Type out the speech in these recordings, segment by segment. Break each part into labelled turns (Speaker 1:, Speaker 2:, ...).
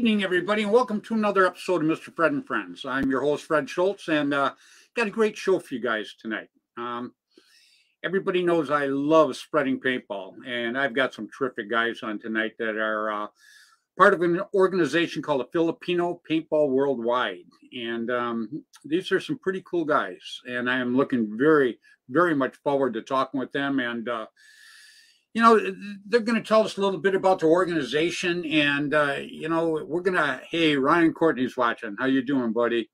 Speaker 1: evening, everybody, and welcome to another episode of Mr. Fred and Friends. I'm your host, Fred Schultz, and uh, got a great show for you guys tonight. Um, everybody knows I love spreading paintball, and I've got some terrific guys on tonight that are uh, part of an organization called the Filipino Paintball Worldwide. And um, these are some pretty cool guys, and I am looking very, very much forward to talking with them and uh, you know they're going to tell us a little bit about the organization and uh, you know we're going to hey ryan courtney's watching. How you doing buddy?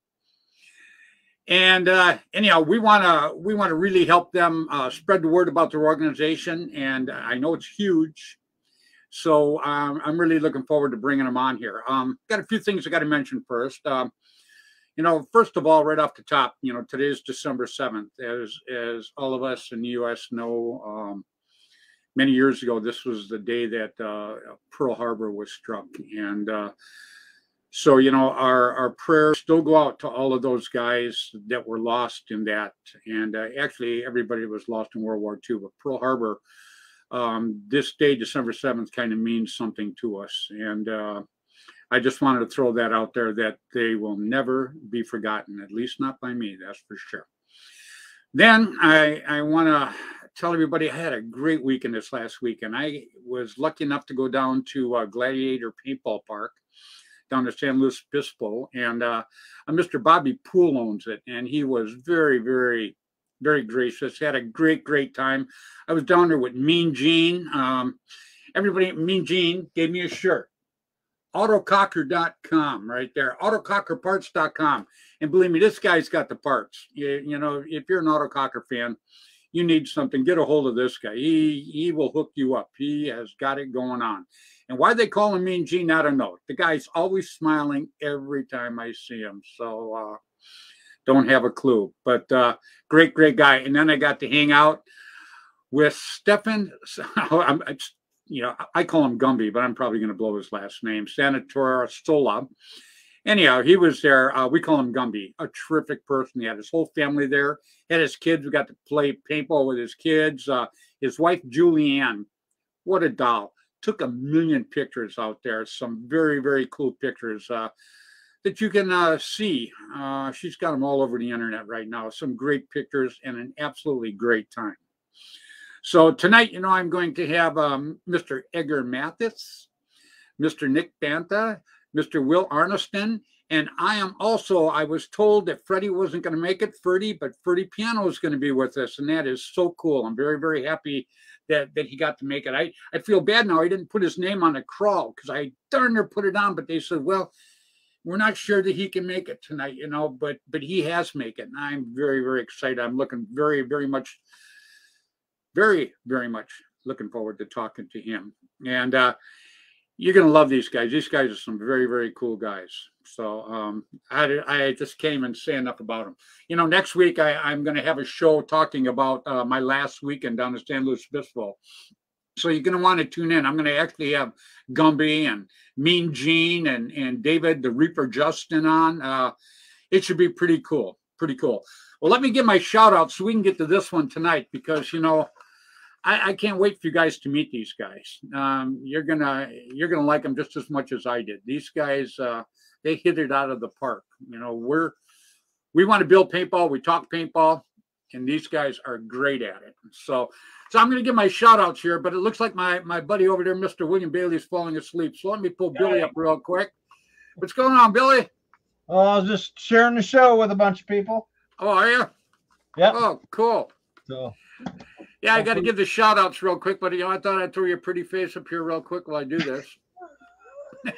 Speaker 1: And uh, anyhow we want to we want to really help them uh, spread the word about their organization and i know it's huge. So um, i'm really looking forward to bringing them on here. Um, got a few things i got to mention first. Um, you know first of all right off the top you know today is december 7th as as all of us in the us know um, many years ago, this was the day that uh, Pearl Harbor was struck. And uh, so, you know, our, our prayers still go out to all of those guys that were lost in that. And uh, actually, everybody was lost in World War II, but Pearl Harbor, um, this day, December 7th, kind of means something to us. And uh, I just wanted to throw that out there that they will never be forgotten, at least not by me, that's for sure. Then I, I want to tell everybody I had a great weekend this last weekend. I was lucky enough to go down to uh, Gladiator Paintball Park down to San Luis Obispo, and uh, Mr. Bobby Poole owns it, and he was very, very, very gracious. Had a great, great time. I was down there with Mean Gene. Um, everybody, Mean Gene gave me a shirt. Autococker.com right there, autocockerparts.com. And believe me, this guy's got the parts. You, you know, if you're an autococker fan, you need something, get a hold of this guy. He he will hook you up. He has got it going on. And why they call him Mean Gene, I don't know. The guy's always smiling every time I see him. So uh, don't have a clue. But uh, great, great guy. And then I got to hang out with Stefan. I'm, you know, I call him Gumby, but I'm probably going to blow his last name. Sanatora Stola anyhow, he was there. Uh, we call him Gumby, a terrific person. He had his whole family there, had his kids. We got to play paintball with his kids. Uh, his wife, Julianne, what a doll. Took a million pictures out there, some very, very cool pictures uh, that you can uh, see. Uh, she's got them all over the internet right now. Some great pictures and an absolutely great time. So tonight, you know, I'm going to have um, Mr. Edgar Mathis, Mr. Nick Banta, Mr. Will Arneston. And I am also, I was told that Freddie wasn't going to make it, Freddie, but Freddie Piano is going to be with us. And that is so cool. I'm very, very happy that, that he got to make it. I, I feel bad now. I didn't put his name on the crawl because I darn near put it on, but they said, well, we're not sure that he can make it tonight, you know, but but he has make it. And I'm very, very excited. I'm looking very, very much, very, very much looking forward to talking to him. And uh you're going to love these guys. These guys are some very, very cool guys. So um, I, I just came and say enough about them. You know, next week I, I'm going to have a show talking about uh, my last weekend down in San Luis Obispo. So you're going to want to tune in. I'm going to actually have Gumby and Mean Gene and, and David the Reaper Justin on. Uh, it should be pretty cool. Pretty cool. Well, let me give my shout out so we can get to this one tonight because, you know, I, I, can't wait for you guys to meet these guys. Um, you're gonna you're gonna like them just as much as I did. These guys uh, they hit it out of the park. You know, we're we want to build paintball. We talk paintball. and these guys are great at it. So, so I'm going to give my shout outs here, but it looks like my my buddy over there, Mr. William Bailey, is falling asleep. So let me pull Billy up real quick. What's going on, Billy?
Speaker 2: Oh, I was just sharing the show with a bunch of people.
Speaker 1: Oh, are you?
Speaker 2: Yeah.
Speaker 1: Oh, cool.
Speaker 2: So
Speaker 1: Yeah, I got to give the shout outs real quick, but you know, I thought I'd throw your pretty face up here real quick while I do this.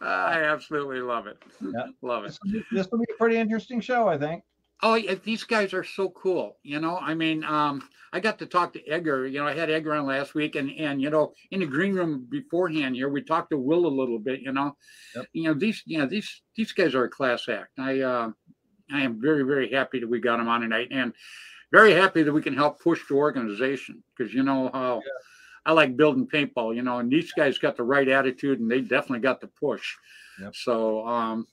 Speaker 1: I absolutely love it.
Speaker 2: Yeah.
Speaker 1: Love it.
Speaker 2: this will, be, this will be a pretty interesting show, I think.
Speaker 1: Oh, yeah, these guys are so cool. You know, I mean, um, I got to talk to Edgar. You know, I had Edgar on last week, and and you know, in the green room beforehand here, we talked to Will a little bit. You know,
Speaker 2: Yep.
Speaker 1: you know these, you know these these guys are a class act. I uh, I am very very happy that we got him on tonight, and very happy that we can help push the organization because you know how. I like building paintball, you know, and these guys got the right attitude and they definitely got the push.
Speaker 2: Yep.
Speaker 1: So, um,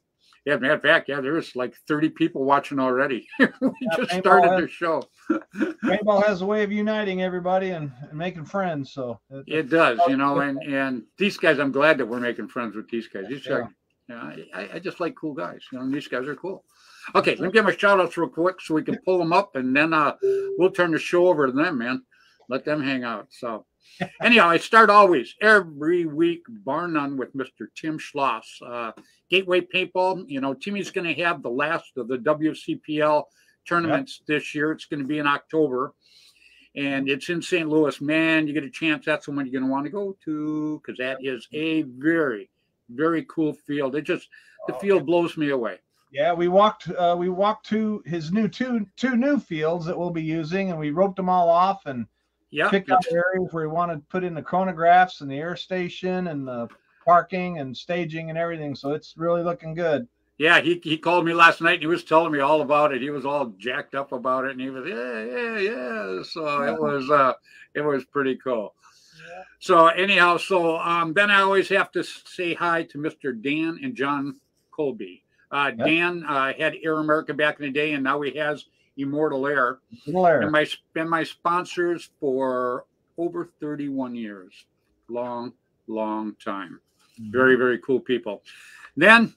Speaker 1: yeah, matter of fact, yeah, there's like 30 people watching already. we just started the show.
Speaker 2: Paintball has a way of uniting everybody and, and making friends. So it-
Speaker 1: It does, you know, and and these guys, I'm glad that we're making friends with these guys. These guys, you know, I, I just like cool guys. You know, and these guys are cool. Okay, let me give my shout outs real quick so we can pull them up and then uh we'll turn the show over to them, man. Let them hang out. So anyhow, I start always every week, bar none, with Mr. Tim Schloss. Uh Gateway Paintball, you know, Timmy's gonna have the last of the WCPL tournaments this year. It's gonna be in October and it's in St. Louis. Man, you get a chance. That's the one you're going to want to go to because that is a very, very cool field. It just the
Speaker 2: Oh,
Speaker 1: field blows me away.
Speaker 2: Yeah, we walked uh, we walked to his new two two new fields that we'll be using, and we roped them all off and
Speaker 1: Yeah,
Speaker 2: picked out areas where we want to put in the chronographs and the air station and the parking and staging and everything. So it's really looking good.
Speaker 1: yeah. He he called me last night and he was telling me all about it. He was all jacked up about it, and he was yeah, yeah, yeah. So it was uh, it was pretty cool. So anyhow, so um, then I always have to say hi to Mr. Dan and John Colby. Uh,
Speaker 2: Yeah.
Speaker 1: Dan uh, had Air America back in the day, and now he has Immortal Air.
Speaker 2: Little air.
Speaker 1: and my been my sponsors for over 31 years. Long long time. Very very cool people. Then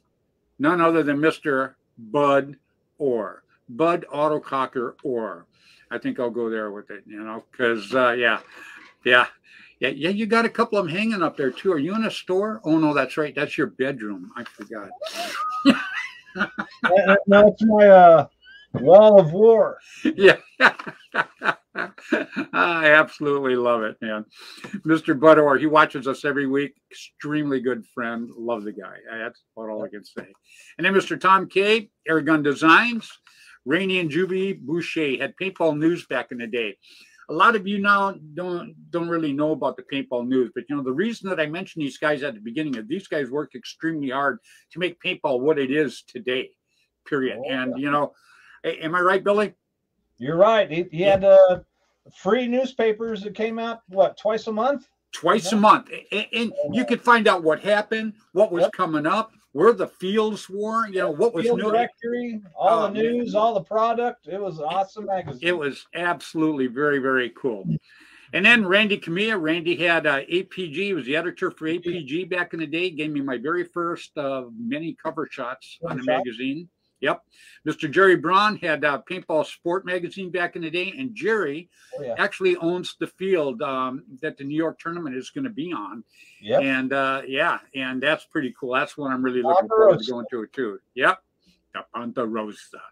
Speaker 1: none other than mr bud orr. Bud autococker orr. I think i'll go there with it you know because uh, yeah. Yeah. Yeah yeah you got a couple of them hanging up there too. Are you in a store? Oh no that's right. That's your bedroom. I forgot
Speaker 2: No, it's my uh, wall of war.
Speaker 1: yeah. I absolutely love it, man. Mr. Bud Orr, he watches us every week. Extremely good friend. Love the guy. That's about all I can say. And then Mr. Tom Kaye, Airgun Designs. Rainey and Juby Boucher had paintball news back in the day. A lot of you now don't don't really know about the paintball news, but you know the reason that I mentioned these guys at the beginning of these guys worked extremely hard to make paintball what it is today. Period.
Speaker 2: Oh,
Speaker 1: and you know, am I right, Billy?
Speaker 2: You're right. He, he had uh, free newspapers that came out what twice a month.
Speaker 1: twice a month and, and you could find out what happened what was
Speaker 2: Yep.
Speaker 1: coming up where the fields were you know what was
Speaker 2: Field
Speaker 1: new
Speaker 2: directory, all the news, all the product. It was an awesome magazine.
Speaker 1: it was absolutely very very cool. And then randy Kamiya, randy had uh, apg he was the editor for apg back in the day gave me my very first of many cover shots on the magazine yep mr jerry braun had uh, paintball sport magazine back in the day and jerry
Speaker 2: Oh, yeah.
Speaker 1: actually owns the field um, that the new york tournament is going to be on
Speaker 2: Yep.
Speaker 1: And uh, yeah, and that's pretty cool. That's what I'm really looking
Speaker 2: Ponderosa.
Speaker 1: forward to going to it too. Yep. The Ponderosa.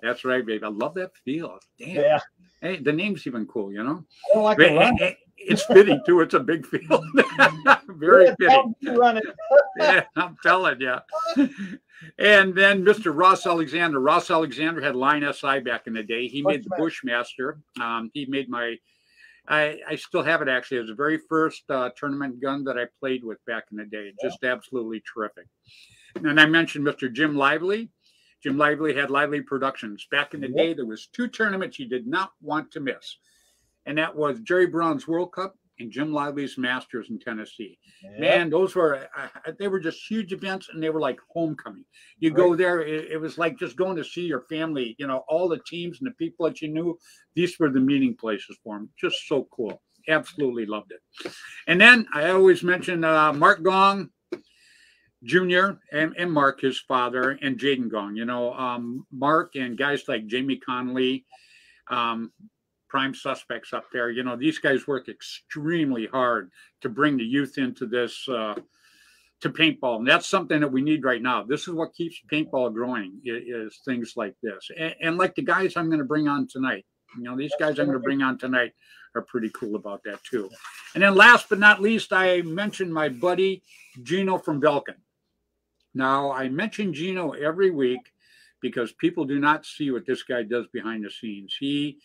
Speaker 1: That's right, babe. I love that field. Damn.
Speaker 2: Yeah.
Speaker 1: Hey, the name's even cool, you know?
Speaker 2: I don't like
Speaker 1: But
Speaker 2: run.
Speaker 1: it- it- it's fitting too. It's a big field. Very
Speaker 2: Yeah,
Speaker 1: fitting.
Speaker 2: tell me to run it.
Speaker 1: Yeah, I'm telling you. And then Mr. Ross Alexander. Ross Alexander had Line SI back in the day. He made the Bushmaster. Um, he made my I, I still have it actually. It was the very first uh, tournament gun that I played with back in the day. Just absolutely terrific. And I mentioned Mr. Jim Lively. Jim Lively had Lively Productions. Back in the day, there was two tournaments you did not want to miss. And that was Jerry Braun's World Cup and Jim Lively's Masters in Tennessee.
Speaker 2: Yeah.
Speaker 1: Man, those were uh, they were just huge events, and they were like homecoming. You go there, it, it was like just going to see your family. You know, all the teams and the people that you knew. These were the meeting places for them. Just so cool. Absolutely loved it. And then I always mention uh, Mark Gong. Junior and, and Mark, his father, and Jaden Gong. You know, um, Mark and guys like Jamie Conley, um, prime suspects up there. You know, these guys work extremely hard to bring the youth into this uh, to paintball, and that's something that we need right now. This is what keeps paintball growing is, things like this, and, and like the guys I'm going to bring on tonight. You know, these guys I'm going to bring on tonight are pretty cool about that too. And then last but not least, I mentioned my buddy Gino from Belkin. Now, I mention Gino every week because people do not see what this guy does behind the scenes. He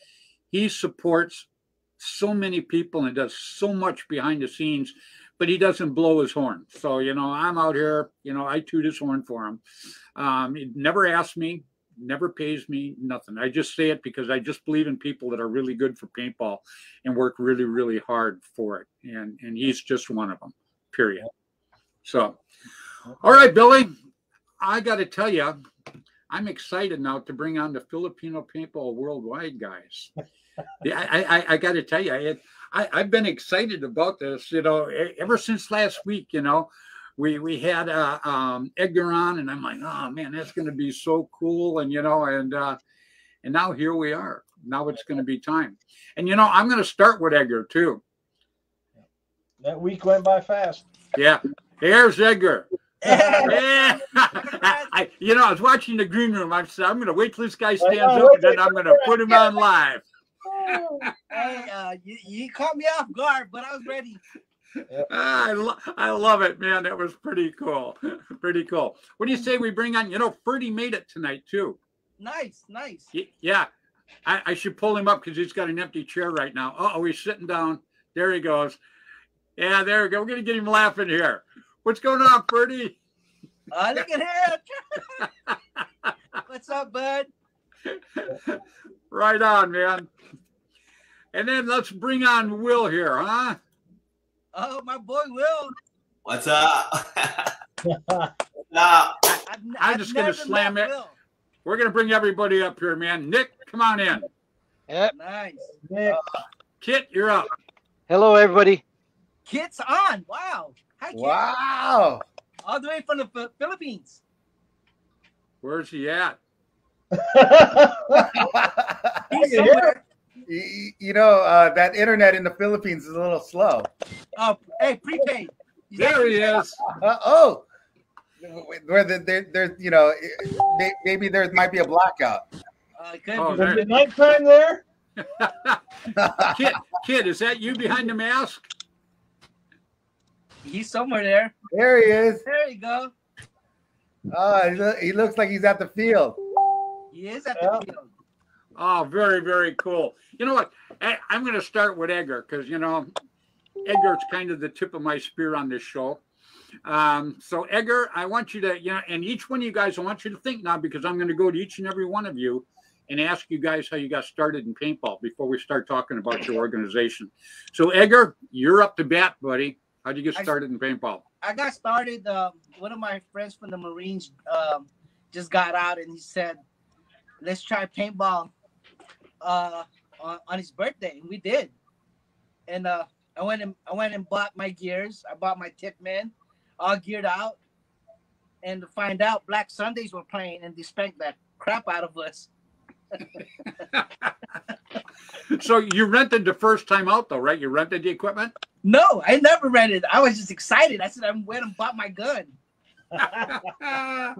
Speaker 1: he supports so many people and does so much behind the scenes, but he doesn't blow his horn. So, you know, I'm out here, you know, I toot his horn for him. Um, he never asks me, never pays me nothing. I just say it because I just believe in people that are really good for paintball and work really, really hard for it. And and he's just one of them. Period. So, all right, Billy. I got to tell you, I'm excited now to bring on the Filipino paintball worldwide guys. Yeah, I, I, I got to tell you, I, I, I've been excited about this. You know, ever since last week. You know, we we had uh, um, Edgar on, and I'm like, oh man, that's going to be so cool, and you know, and uh, and now here we are. Now it's going to be time, and you know, I'm going to start with Edgar too.
Speaker 2: That week went by fast.
Speaker 1: Yeah, here's Edgar. yeah. I, you know, I was watching the green room. I said, I'm going to wait till this guy stands up, and then I'm going to put him on live.
Speaker 3: Hey, uh, you, you caught me off guard, but I was ready.
Speaker 1: Ah, I, lo- I love it, man. That was pretty cool. pretty cool. What do you say we bring on? You know, Ferdy made it tonight too.
Speaker 3: Nice, nice.
Speaker 1: Y- yeah, I, I should pull him up because he's got an empty chair right now. Oh, he's sitting down. There he goes. Yeah, there we go. We're gonna get him laughing here. What's going on, Ferdy?
Speaker 3: Uh, look at him. What's up, bud?
Speaker 1: right on, man. And then let's bring on Will here, huh?
Speaker 3: Oh, my boy Will.
Speaker 4: What's up? What's up?
Speaker 3: I've,
Speaker 1: I'm just gonna slam it.
Speaker 3: Will.
Speaker 1: We're gonna bring everybody up here, man. Nick, come on in.
Speaker 5: Yep.
Speaker 3: Nice.
Speaker 2: Nick, uh,
Speaker 1: Kit, you're up.
Speaker 5: Hello, everybody.
Speaker 3: Kit's on. Wow. Hi, Kit.
Speaker 6: Wow.
Speaker 3: All the way from the Philippines.
Speaker 1: Where's he at?
Speaker 3: He's
Speaker 2: can hear
Speaker 3: somewhere.
Speaker 6: You, you know, uh, that internet in the Philippines is a little slow.
Speaker 3: Oh, hey, prepaid. He's
Speaker 1: There he is.
Speaker 6: Uh, oh, where the, there, there's, you know, maybe there might be a blackout.
Speaker 3: Uh,
Speaker 1: Oh,
Speaker 3: be.
Speaker 1: there-
Speaker 2: is it nighttime there?
Speaker 1: Kid, kid, is that you behind the mask?
Speaker 3: He's somewhere there.
Speaker 6: There he is.
Speaker 3: There you go.
Speaker 6: Oh, he, he looks like he's at the field.
Speaker 3: He is at
Speaker 2: Yeah.
Speaker 3: the field.
Speaker 1: Oh, very, very cool. You know what? I, I'm going to start with Edgar because, you know, Edgar's kind of the tip of my spear on this show. Um, so, Edgar, I want you to, you know, and each one of you guys, I want you to think now because I'm going to go to each and every one of you and ask you guys how you got started in paintball before we start talking about your organization. So, Edgar, you're up to bat, buddy. How'd you get started in paintball?
Speaker 3: I got started. Um, one of my friends from the Marines um, just got out and he said, "Let's try paintball uh, on, on his birthday," and we did. And uh, I went and I went and bought my gears. I bought my Tippmann, all geared out. And to find out, Black Sundays were playing, and they spanked that crap out of us.
Speaker 1: So, you rented the first time out, though, right? You rented the equipment?
Speaker 3: No, I never rented. I was just excited. I said I went and bought my gun. I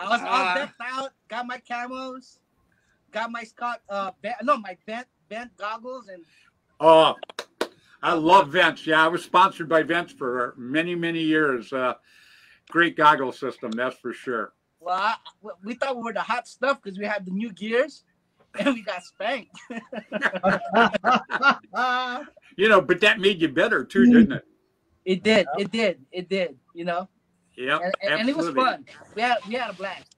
Speaker 3: was all decked out, got my camos, got my Scott uh bent, no my bent bent goggles and
Speaker 1: Oh, I love Vents. Yeah, I was sponsored by Vents for many, many years. Uh, great goggle system, that's for sure.
Speaker 3: well I, we thought we were the hot stuff because we had the new gears and we got spanked.
Speaker 1: You know, but that made you better too, didn't it?
Speaker 3: It did, it did, it did, you know.
Speaker 1: Yeah,
Speaker 3: And, and, and it was fun. We had we had a blast.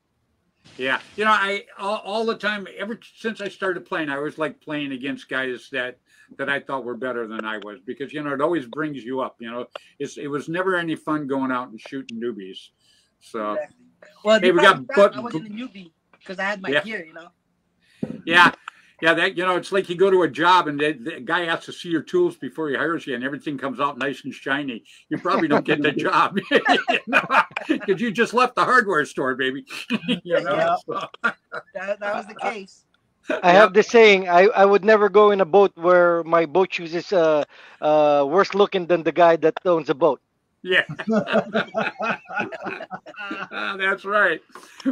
Speaker 1: Yeah, you know, I all, all the time, ever since I started playing, I was like playing against guys that that I thought were better than I was because you know it always brings you up. You know, it's it was never any fun going out and shooting newbies. So
Speaker 3: Well,
Speaker 1: Hey, we got
Speaker 3: problem with that,
Speaker 1: but-
Speaker 3: I wasn't a newbie because I had my
Speaker 1: Yeah.
Speaker 3: gear, you know.
Speaker 1: yeah, Yeah, that you know, it's like you go to a job and the, the guy has to see your tools before he hires you, and everything comes out nice and shiny. You probably don't get the job because you just left the hardware store, baby. you know,
Speaker 2: Yeah.
Speaker 1: so-
Speaker 3: That, that was the case.
Speaker 5: I have this saying: I, I would never go in a boat where my boat shoes is uh, uh, worse looking than the guy that owns a boat.
Speaker 1: Yeah, Ah, that's right.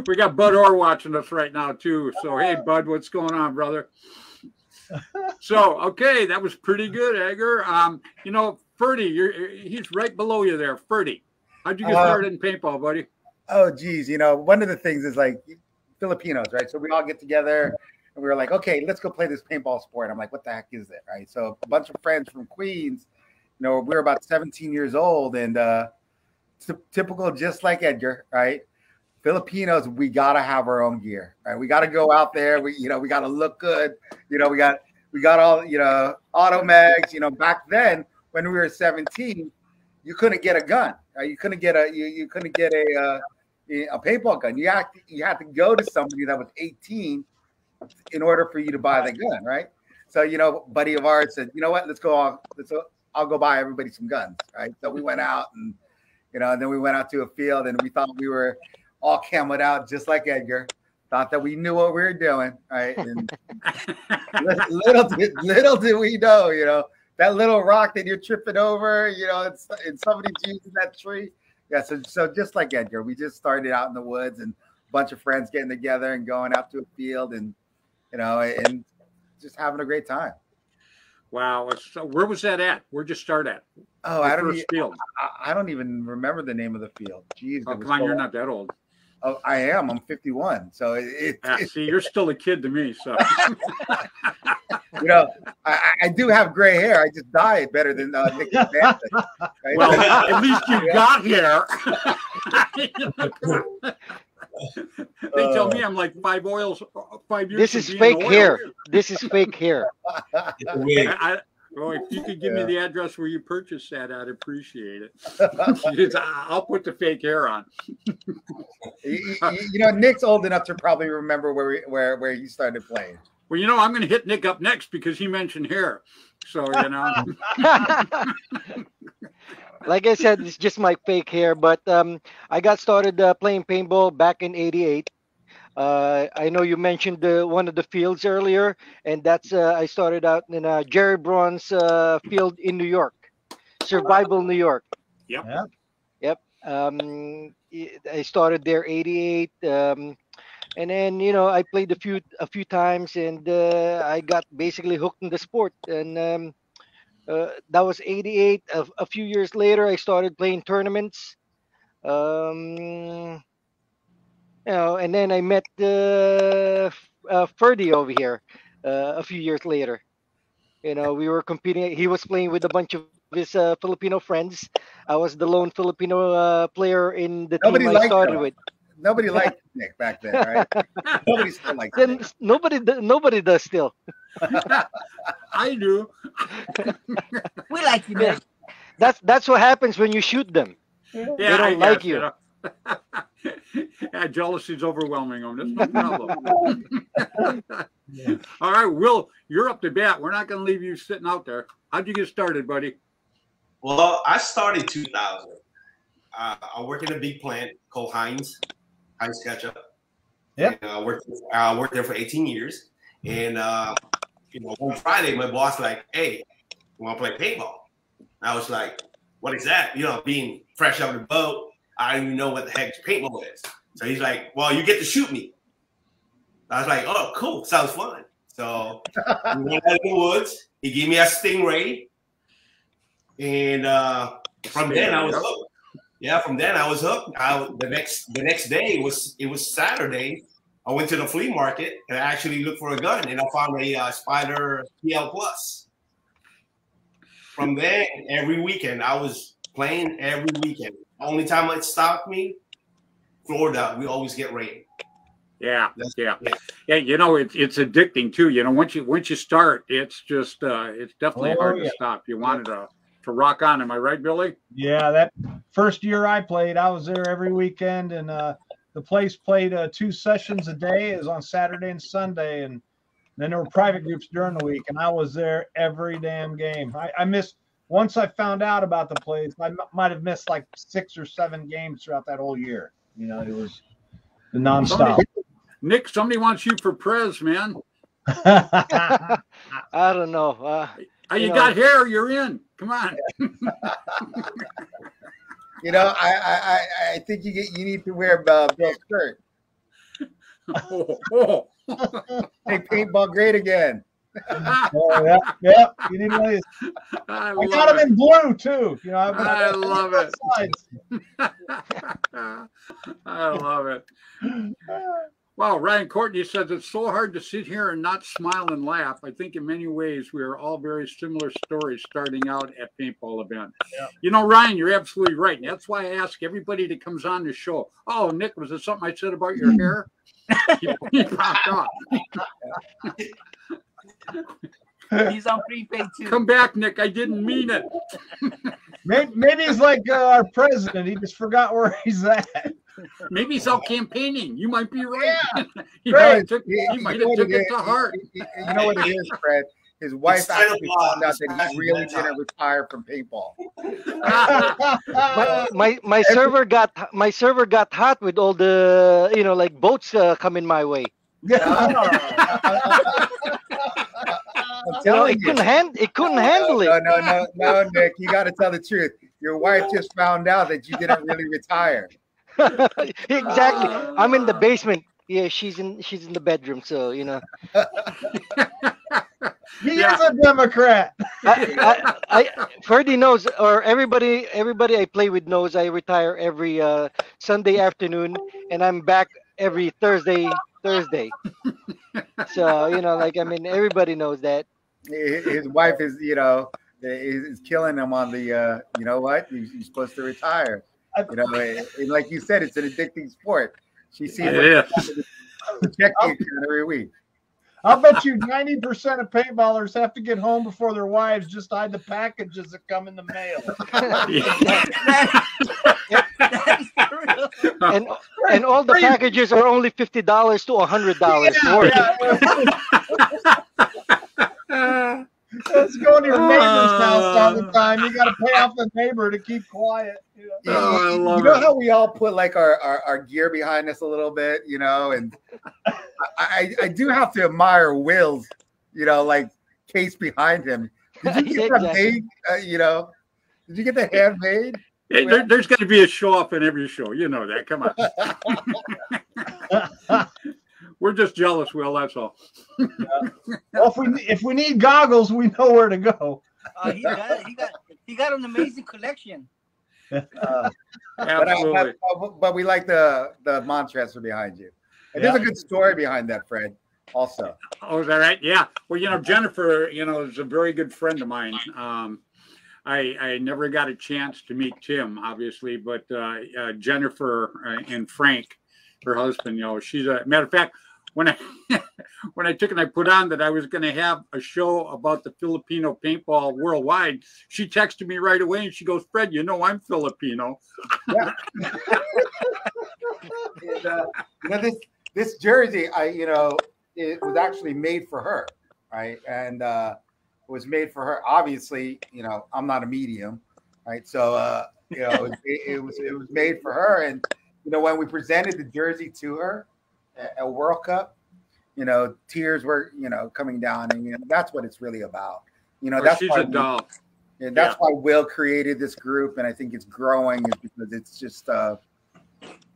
Speaker 1: We got Bud Orr watching us right now too. So hey, Bud, what's going on, brother? So okay, that was pretty good, Edgar. Um, you know, Ferdy, you're he's right below you there. Ferdy, how'd you get
Speaker 6: Uh,
Speaker 1: started in paintball, buddy?
Speaker 6: Oh, geez. You know, one of the things is like Filipinos, right? So we all get together and we were like, okay, let's go play this paintball sport. I'm like, what the heck is it, right? So a bunch of friends from Queens, you know, we were about 17 years old and uh, ty- typical, just like Edgar, right? Filipinos, we gotta have our own gear, right? We gotta go out there. We, you know, we gotta look good. You know, we got we got all, you know, auto mags. You know, back then when we were 17, you couldn't get a gun. Right? You couldn't get a you, you couldn't get a uh, a paintball gun. You had to, you had to go to somebody that was 18 in order for you to buy the gun, right? So you know, buddy of ours said, you know what? Let's go. On, let's go, I'll go buy everybody some guns, right? So we went mm-hmm. out and you know, and then we went out to a field and we thought we were all camoed out just like Edgar. Thought that we knew what we were doing, right? And little, little did little did we know, you know, that little rock that you're tripping over, you know, it's and somebody's using that tree. Yeah, so so just like Edgar, we just started out in the woods and a bunch of friends getting together and going out to a field and you know and just having a great time.
Speaker 1: Wow. So where was that at? Where'd you start at?
Speaker 6: Oh,
Speaker 1: Your
Speaker 6: I don't,
Speaker 1: first
Speaker 6: e-
Speaker 1: field.
Speaker 6: I, I don't even remember the name of the field. Jeez,
Speaker 1: Oh, come on,
Speaker 6: so
Speaker 1: you're
Speaker 6: long.
Speaker 1: not that old.
Speaker 6: Oh, I am. I'm 51. So it, it,
Speaker 1: Ah, see, you're still a kid to me. So
Speaker 6: you know, I, I- I do have gray hair. I just dyed better than uh, Nick Van right?
Speaker 1: well, at least you got here. They tell uh, me I'm like five oils, five years.
Speaker 5: This is fake hair. This is fake hair.
Speaker 4: It's a wig.
Speaker 1: I, I, oh, if you could give me the address where you purchased that, I'd appreciate it. I'll put the fake hair on.
Speaker 6: you, you- you know, Nick's old enough to probably remember where we, where where he started playing.
Speaker 1: Well, you know, I'm going to hit Nick up next because he mentioned hair. So you know,
Speaker 5: like I said, it's just my fake hair. But um, I got started uh, playing paintball back in '88. Uh, I know you mentioned uh, one of the fields earlier, and that's uh, I started out in uh, Jerry Braun's uh, field in New York, Survival, New York.
Speaker 1: Yep.
Speaker 2: Yeah.
Speaker 5: Yep. Um, I- I started there '88, um, and then you know I played a few a few times, and uh, I got basically hooked in the sport. And um, uh, that was '88. A, a few years later, I started playing tournaments. Um, you know, and then I met uh, uh, Ferdy over here uh, a few years later. You know, we were competing. He was playing with a bunch of his uh, Filipino friends. I was the lone Filipino uh, player in the
Speaker 6: Nobody
Speaker 5: team I started
Speaker 6: him.
Speaker 5: with.
Speaker 6: Nobody liked Nick back then, right? Nobody still likes
Speaker 5: Then
Speaker 6: Nick.
Speaker 5: nobody, nobody does still.
Speaker 1: I do.
Speaker 3: We like you,
Speaker 5: Yeah.
Speaker 3: man.
Speaker 5: That's that's what happens when you shoot them.
Speaker 1: Yeah,
Speaker 5: don't
Speaker 1: I
Speaker 5: like
Speaker 1: guess,
Speaker 5: you.
Speaker 1: know. yeah, jealousy's overwhelming them. That's no problem. All right, Will, you're up to bat. We're not going to leave you sitting out there. How'd you get started, buddy?
Speaker 4: Well, I started 2000. Uh, I work in a big plant called Heinz, Heinz Ketchup.
Speaker 2: Yep.
Speaker 4: And, uh, worked, I worked there for 18 years. And, uh, you know, on Friday, my boss like, hey, you want to play paintball? I was like, what is that? You know, being fresh out of the boat, I don't even know what the heck paintball is. So he's like, well, you get to shoot me. I was like, oh, cool. Sounds fun. So we went out in the woods. He gave me a stingray. And uh, from then I was hooked. Yeah, from then I was hooked. I, the next the next day was it was Saturday. I went to the flea market and I actually looked for a gun and I found a uh, Spyder PL Plus. From then, every weekend I was playing every weekend. The only time it stopped me, Florida, we always get rain.
Speaker 1: Yeah,
Speaker 4: That's-
Speaker 1: yeah,
Speaker 4: yeah.
Speaker 1: yeah. You know, it's it's addicting too. You know, once you once you start, it's just uh, it's definitely
Speaker 2: Oh,
Speaker 1: hard
Speaker 2: yeah.
Speaker 1: to stop. You wanted to to rock on. Am I right, Billy?
Speaker 2: Yeah, that first year I played, I was there every weekend, and uh, the place played uh, two sessions a day. It was on Saturday and Sunday, and Then there were private groups during the week, and I was there every damn game. I, I missed once I found out about the place. I m- might have missed like six or seven games throughout that whole year. You know, it was the nonstop.
Speaker 1: Somebody- Nick, somebody wants you for prez, man.
Speaker 5: I don't know. Uh,
Speaker 1: You
Speaker 5: You know-
Speaker 1: got hair, you're in. Come on.
Speaker 6: You know, I I I, I think you get you need to wear uh, Bill's shirt.
Speaker 1: Oh, oh.
Speaker 6: Make paintball great again.
Speaker 2: oh, yeah, yeah. You need one of these.
Speaker 1: I,
Speaker 2: I got them
Speaker 1: it.
Speaker 2: in blue too. You know, I've got
Speaker 1: I love it. I love it. Wow, Ryan Courtney says it's so hard to sit here and not smile and laugh. I think in many ways we are all very similar stories starting out at paintball event.
Speaker 2: Yeah.
Speaker 1: You know, Ryan, you're absolutely right. And that's why I ask everybody that comes on the show. Oh, Nick, was it something I said about your hair? he popped off.
Speaker 3: He's on prepaid too.
Speaker 1: Come back, Nick. I didn't mean it.
Speaker 2: Maybe, maybe he's like uh, our president. He just forgot where he's at.
Speaker 1: Maybe he's out campaigning. You might be right. he
Speaker 2: right.
Speaker 1: might have took,
Speaker 6: You-
Speaker 1: he might
Speaker 6: know
Speaker 1: have took
Speaker 6: it
Speaker 1: it to heart.
Speaker 6: You you know what it is, Fred? His wife
Speaker 4: It's kind of
Speaker 6: actually
Speaker 4: odd.
Speaker 6: found out that
Speaker 4: kind
Speaker 6: he really
Speaker 4: bedtime.
Speaker 6: didn't retire from paintball.
Speaker 5: my my, my server got my server got hot with all the you know like boats uh, coming my way.
Speaker 6: I'm
Speaker 5: You know, it
Speaker 6: you.
Speaker 5: couldn't hand it couldn't handle
Speaker 6: No,
Speaker 5: it.
Speaker 6: no, no, no, Nick. You got to tell the truth. Your wife just found out that you didn't really retire.
Speaker 5: exactly. I'm in the basement. Yeah, she's in she's in the bedroom. So you know,
Speaker 2: he
Speaker 1: Yeah.
Speaker 2: is a Democrat.
Speaker 5: I, I, I Ferdy knows, or everybody everybody I play with knows. I retire every uh, Sunday afternoon, and I'm back every Thursday Thursday. So you know, like I mean, everybody knows that.
Speaker 6: His his wife is, you know, is, is killing him on the, uh, you know what? You- You're supposed to retire. You know, and and like you said, it's an addicting sport. She sees
Speaker 1: It
Speaker 6: it
Speaker 1: is.
Speaker 6: check every week.
Speaker 2: I'll bet you 90% of paintballers have to get home before their wives just hide the packages that come in the mail.
Speaker 3: That's for real.
Speaker 5: and and all the packages are only fifty dollars to hundred dollars.
Speaker 2: Yeah, Let's go to your neighbor's house all the time. You got to pay off the neighbor to keep quiet. You know?
Speaker 1: Oh, I
Speaker 6: you- you know
Speaker 1: it.
Speaker 6: how we all put like our, our, our gear behind us a little bit, you know, and I, I, I do have to admire Will's, you know, like case behind him. Did you get that
Speaker 5: Exactly.
Speaker 6: made? Uh, you know, did you get that handmade?
Speaker 1: Hey, there, there's got to be a show off in every show. You know that. Come on. We're just jealous, Will. That's all.
Speaker 2: Well, if we if we need goggles, we know where to go.
Speaker 3: Uh, he got he got he got an amazing collection.
Speaker 6: Uh, but, I,
Speaker 1: Absolutely.
Speaker 6: but, but we like the the Montressor behind you. And there's a good story behind that, Fred. Also,
Speaker 1: Oh, is that right? Yeah. Well, you know, Jennifer, you know, is a very good friend of mine. Um, I, I never got a chance to meet Tim, obviously, but uh, uh, Jennifer uh, and Frank, her husband, you know, she's a matter of fact. When I when I took and I put on that I was going to have a show about the Filipino paintball worldwide, she texted me right away and she goes, "Fred, you know I'm Filipino."
Speaker 6: And, uh, you know this this jersey, I you know, it was actually made for her, right? And uh, it was made for her. Obviously, you know, I'm not a medium, right? So uh, you know, it it, was it was made for her. And you know, when we presented the jersey to her at, at World Cup, you know, tears were you know coming down, and you know that's what it's really about. You know,
Speaker 1: Oh,
Speaker 6: that's
Speaker 1: she's
Speaker 6: why
Speaker 1: a
Speaker 6: we- and that's
Speaker 1: Yeah.
Speaker 6: why Will created this group, and I think it's growing is because it's just, uh,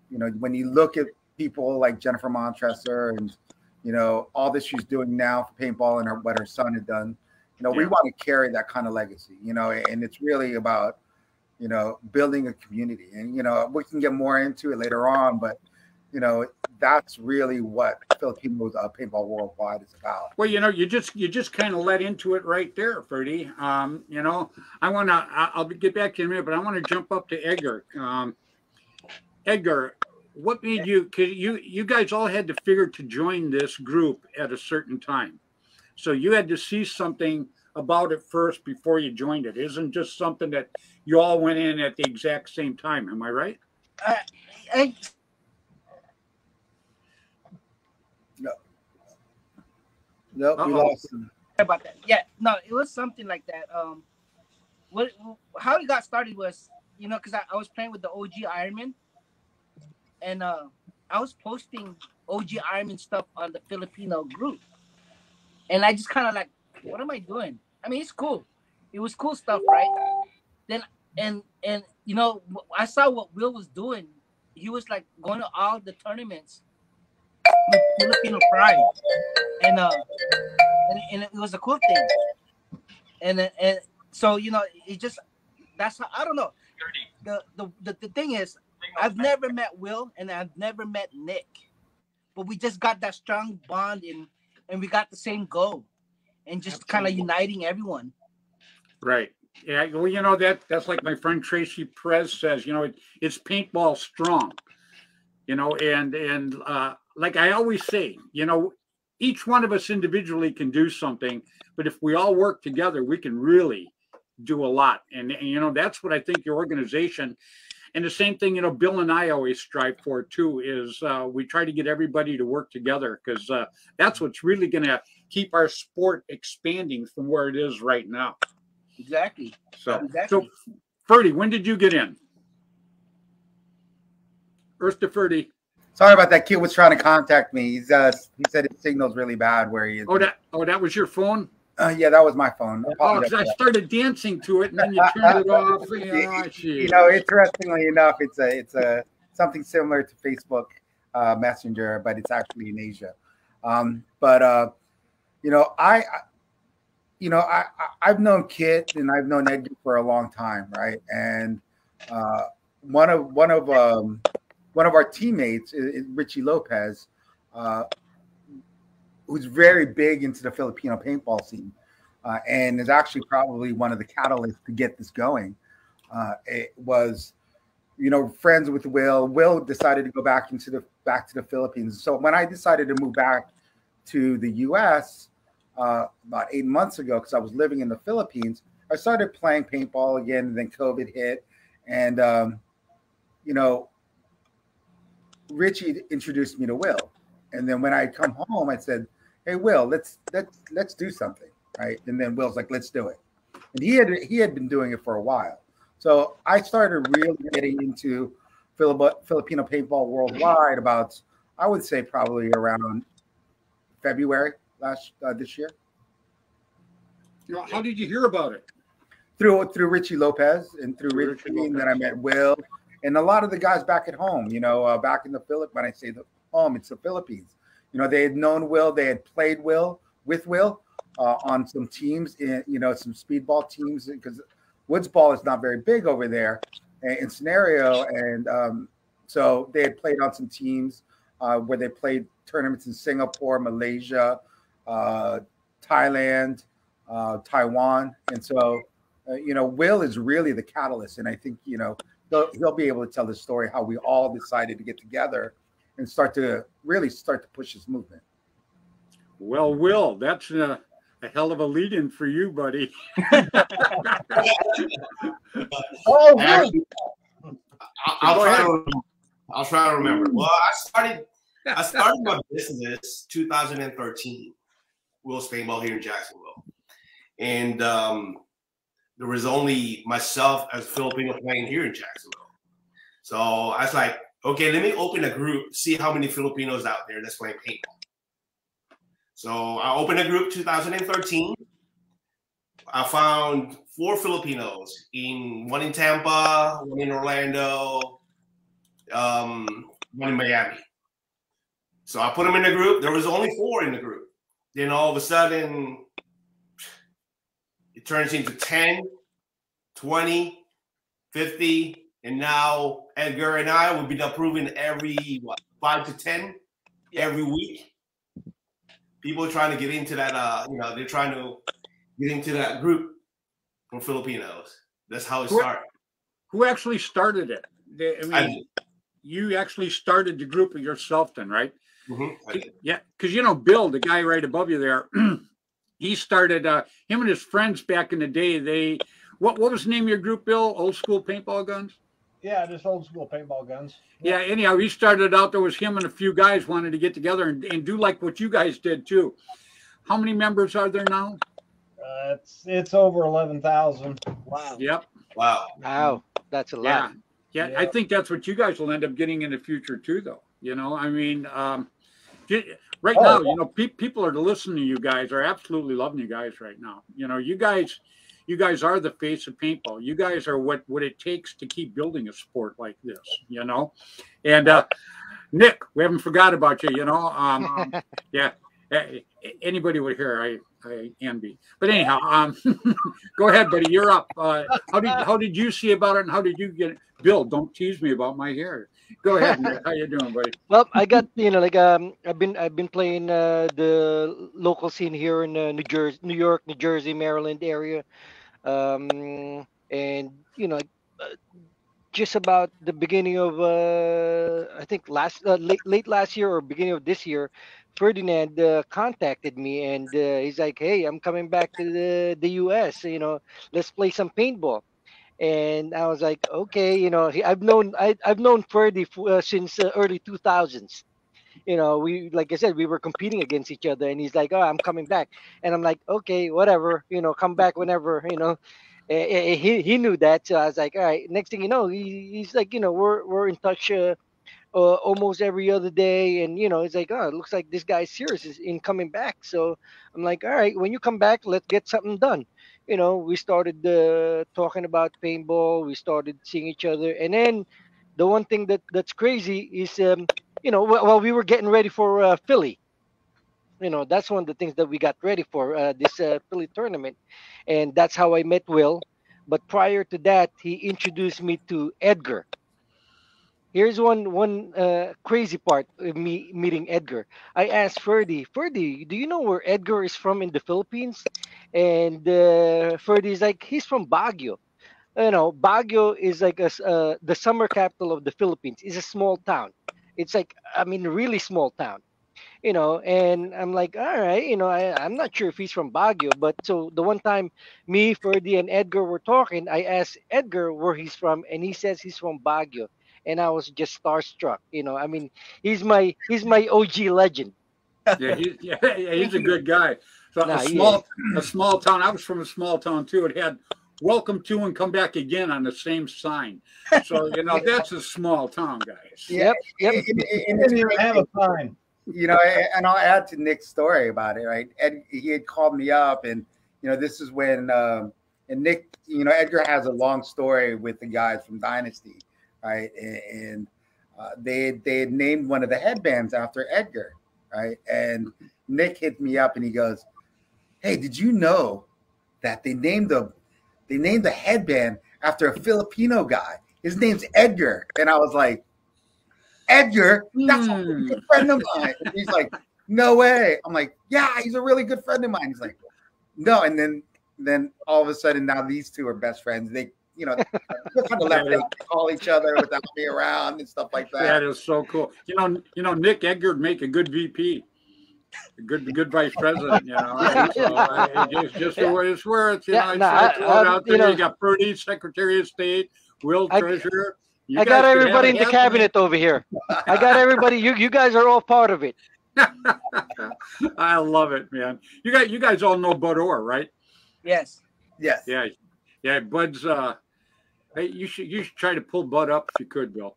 Speaker 6: you know, when you look at people like Jennifer Montressor and you know all that she's doing now for paintball and her, what her son had done, you know, we want to carry that kind of legacy, you know, and it's really about, you know, building a community, and you know, we can get more into it later on, but you know, that's really what Filipinos uh, paintball worldwide is about.
Speaker 1: Well, you know, you just you just kind of let into it right there, Ferdy. Um, you know, I want to. I'll get back to you in a minute, but I want to jump up to Edgar. Um, Edgar, what made you? Cause you you guys all had to figure to join this group at a certain time, so you had to see something about it first before you joined it. Isn't just something that you all went in at the exact same time. Am I right?
Speaker 3: I,
Speaker 6: Nope, we
Speaker 1: Uh-oh.
Speaker 6: lost. him.
Speaker 3: About that. Yeah, no, it was something like that. Um, what how it got started was you know because I, I was playing with the OG Ironman, and uh, I was posting OG Ironman stuff on the Filipino group, and I just kind of like, what am I doing? I mean, it's cool. It was cool stuff, right? Then and and you know I saw what Will was doing. He was like going to all the tournaments with Filipino pride, and uh, and, and it was a cool thing. And and so you know, it just that's how I don't know. The the the, the thing is, I've never met Will and I've never met Nick, but we just got that strong bond and and we got the same goal, and just kind of uniting everyone.
Speaker 1: Right. Yeah. Well, you know that that's like my friend Tracy Perez says. You know, it, it's paintball strong. You know, and and uh, like I always say, you know, each one of us individually can do something, but if we all work together, we can really do a lot. And, and you know, that's what I think your organization. And the same thing, you know, Bill and I always strive for too. Is uh, we try to get everybody to work together because uh, that's what's really going to keep our sport expanding from where it is right now.
Speaker 3: Exactly.
Speaker 1: So,
Speaker 3: Exactly.
Speaker 1: so Ferdy, when did you get in? Earth to Ferdy.
Speaker 6: Sorry about that. Kid was trying to contact me. He's uh, he said his signal's really bad where he is.
Speaker 1: Oh, that oh, that was your phone.
Speaker 6: Uh, yeah, that was my phone. I
Speaker 1: Oh, I started dancing to it, and then you turned it off. Oh,
Speaker 6: you know, interestingly enough, it's a it's a something similar to Facebook uh, Messenger, but it's actually in Asia. Um, but uh, you know, I, I you know, I, I I've known Kit and I've known Edgar for a long time, right? And uh, one of one of um, one of our teammates Richie Lopez, uh, who's very big into the Filipino paintball scene, uh, and is actually probably one of the catalysts to get this going. Uh, it was, you know, friends with Will. Will decided to go back into the back to the Philippines. So when I decided to move back to the U.S. Uh, about eight months ago, because I was living in the Philippines, I started playing paintball again. And then COVID hit, and um, you know, Richie introduced me to Will. And then when I come home, I said, "Hey, Will, let's let's let's do something." Right? And then Will's like, "Let's do it." And he had he had been doing it for a while. So I started really getting into Filip- Filipino paintball worldwide about I would say probably around February last uh, this year
Speaker 1: You know, how did you hear about it?
Speaker 6: through through Richie Lopez and through
Speaker 1: Through
Speaker 6: Richie,
Speaker 1: Richie
Speaker 6: and then I met Will and a lot of the guys back at home. You know, uh, back in the Philip when I say the home, it's the Philippines. You know, they had known Will, they had played Will with Will uh, on some teams in you know some speedball teams because Woods ball is not very big over there in, in scenario, and um, so they had played on some teams uh, where they played tournaments in Singapore, Malaysia, uh, Thailand, uh, Taiwan, and so uh, you know, Will is really the catalyst, and I think you know he'll, he'll be able to tell the story how we all decided to get together and start to really start to push this movement.
Speaker 1: Well, Will, that's a, a hell of a lead-in for you, buddy.
Speaker 2: Oh, really?
Speaker 4: I'll, I'll try to. I'll try to remember. Well, I started. I started my business 2013. Will's Paintball here in Jacksonville, and um, there was only myself as Filipino playing here in Jacksonville. So I was like, okay, let me open a group, see how many Filipinos out there that's playing paintball. So I opened a group 2013. I found four Filipinos in one in Tampa, one in Orlando, um, one in Miami. So I put them in the group. There was only four in the group. Then all of a sudden, turns into 10, 20, 50, and now Edgar and I will be approving every what five to 10 every week. People are trying to get into that, uh, you know, they're trying to get into that group for Filipinos. That's how it
Speaker 1: Who-
Speaker 4: started.
Speaker 1: Who actually started it? I mean,
Speaker 4: I
Speaker 1: you actually started the group yourself, then, right?
Speaker 4: Mhm,
Speaker 1: Yeah, because you know Bill, the guy right above you there, he started. uh Him and his friends back in the day. They what what was the name of your group, Bill? Old school paintball guns.
Speaker 2: Yeah, just old school paintball guns.
Speaker 1: Yeah. Anyhow, he started out. There was him and a few guys wanted to get together and, and do like what you guys did too. how many members are there now?
Speaker 2: Uh, it's it's over eleven thousand.
Speaker 3: Wow.
Speaker 1: Yep.
Speaker 4: Wow.
Speaker 5: Wow, that's a lot.
Speaker 1: Yeah. Yeah. I think that's what you guys will end up getting in the future too, though. You know, I mean, um, get, right
Speaker 2: Oh,
Speaker 1: now,
Speaker 2: yeah.
Speaker 1: you know, pe- people are listening to you guys are absolutely loving you guys right now. You know, you guys, you guys are the face of paintball. You guys are what what it takes to keep building a sport like this. You know, and uh, Nick, we haven't forgot about you. You know, um, yeah. Anybody would hear I I envy, but anyhow, um, go ahead, buddy. You're up. Uh, how did how did you see about it, and how did you get it? Bill? Don't tease me about my hair. Go ahead. How you doing, buddy?
Speaker 5: Well, I got you know like um I've been I've been playing uh, the local scene here in uh, New Jersey, New York, New Jersey, Maryland area, um, and you know uh, just about the beginning of uh, I think last uh, late late last year or beginning of this year, Ferdinand uh, contacted me and uh, he's like, "Hey, I'm coming back to the the U.S. You know, let's play some paintball." And I was like, "Okay, you know, I've known I, I've known Ferdy uh, since uh, early 2000s." You know, we like I said, we were competing against each other, and he's like, "Oh, I'm coming back," and I'm like, "Okay, whatever. You know, come back whenever." You know, he he knew that, so I was like, "All right." Next thing you know, he, he's like, you know, we're we're in touch. Uh, uh, almost every other day, and you know, it's like, oh, it looks like this guy's serious in coming back. So I'm like, all right, when you come back, let's get something done. You know, we started uh, talking about paintball. We started seeing each other, and then the one thing that that's crazy is, um, you know, wh- while we were getting ready for uh, Philly, you know, that's one of the things that we got ready for uh, this uh, Philly tournament, and that's how I met Will. But prior to that, he introduced me to Edgar. Here's one one uh, crazy part of me meeting Edgar. I asked Ferdy, Ferdy, do you know where Edgar is from in the Philippines? And uh, Ferdy is like, he's from Baguio. You know, Baguio is like a, uh, the summer capital of the Philippines. It's a small town. It's like, I mean, really small town. You know, and I'm like, all right, you know, I, I'm not sure if he's from Baguio, but so the one time me, Ferdy, and Edgar were talking, I asked Edgar where he's from, and he says he's from Baguio and I was just starstruck. You know, I mean, he's my he's my OG legend.
Speaker 1: Yeah, he, yeah, yeah, he's a good guy. So
Speaker 5: Nah,
Speaker 1: a small, a small town. I was from a small town too. It had "Welcome to" and "Come back again" on the same sign. So you know that's a small town, guys.
Speaker 5: Yep, yep.
Speaker 6: And- and-
Speaker 2: He
Speaker 6: and
Speaker 2: didn't even have a sign.
Speaker 6: you know, and I'll add to Nick's story about it, right? Ed, he had called me up, and you know, this is when, um, and Nick, you know, Edgar has a long story with the guys from Dynasty, right? And, uh, they they had named one of the headbands after Edgar, right? And Nick hit me up, and he goes, "Hey, did you know that they named the they named the headband after a Filipino guy? His name's Edgar." And I was like. Edgar, that's a
Speaker 1: Hmm.
Speaker 6: good friend of mine. And he's like, no way. I'm like, yeah, he's a really good friend of mine. He's like, no. And then, then all of a sudden, now these two are best friends. They, you know, they're kind of left out to call each other without me around and stuff like
Speaker 1: That
Speaker 6: that.
Speaker 1: is so cool. You know, you know, Nick Edgar would make a good VP, a good, good vice president. You know, right? so, uh, just, just the way it's worth. You
Speaker 5: Yeah,
Speaker 1: know,
Speaker 5: no,
Speaker 1: I,
Speaker 5: I-
Speaker 1: it
Speaker 5: I-
Speaker 1: out
Speaker 5: you
Speaker 1: there. You,
Speaker 5: know-
Speaker 1: got Purdy, Secretary of State, Will
Speaker 5: I-
Speaker 1: Treasurer. You
Speaker 5: I got everybody in the
Speaker 1: it
Speaker 5: cabinet over here. I got everybody. You you guys are all part of it.
Speaker 1: I love it, man. You got you guys all know Bud Orr, right?
Speaker 3: Yes.
Speaker 6: Yes.
Speaker 1: Yeah, yeah. Bud's. uh Hey, you should you should try to pull Bud up if you could, Bill.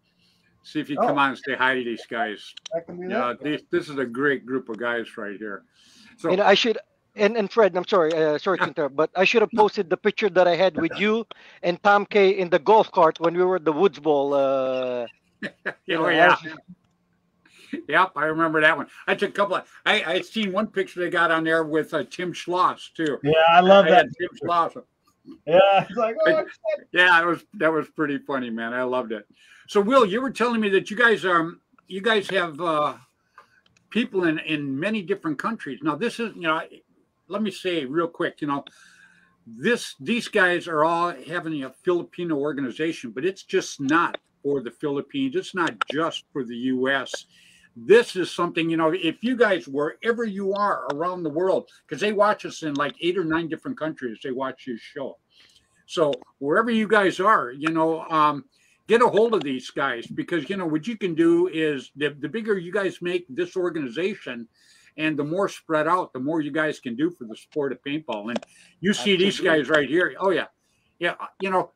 Speaker 1: See if you can come
Speaker 2: Oh.
Speaker 1: on and say hi to these guys.
Speaker 2: I can do
Speaker 1: Yeah,
Speaker 2: that.
Speaker 1: this, this is a great group of guys right here. So
Speaker 5: You know, I should. And, and Fred, I'm sorry, uh, sorry to interrupt, but I should have posted the picture that I had with you and Tom Kaye in the golf cart when we were at the Woods Bowl. Uh, you
Speaker 1: oh
Speaker 5: know,
Speaker 1: yeah,
Speaker 5: as-
Speaker 1: yep, I remember that one. I took a couple. Of, I I seen one picture they got on there with uh, Tim Schloss too.
Speaker 2: Yeah, I love
Speaker 1: I
Speaker 2: that.
Speaker 1: Tim Schloss.
Speaker 2: Yeah, it's like, oh,
Speaker 1: Yeah, that was that was pretty funny, man. I loved it. So, Will, you were telling me that you guys um you guys have uh, people in in many different countries. Now, this is you know, let me say real quick, you know, this these guys are all having a Filipino organization, but it's just not for the Philippines. It's not just for the U.S. This is something you know. If you guys wherever you are around the world, because they watch us in like eight or nine different countries, they watch this show. So wherever you guys are, you know, um, get a hold of these guys because you know what you can do is the, the bigger you guys make this organization and the more spread out, the more you guys can do for the sport of paintball. And you see these guys right here. Oh yeah, yeah. You know,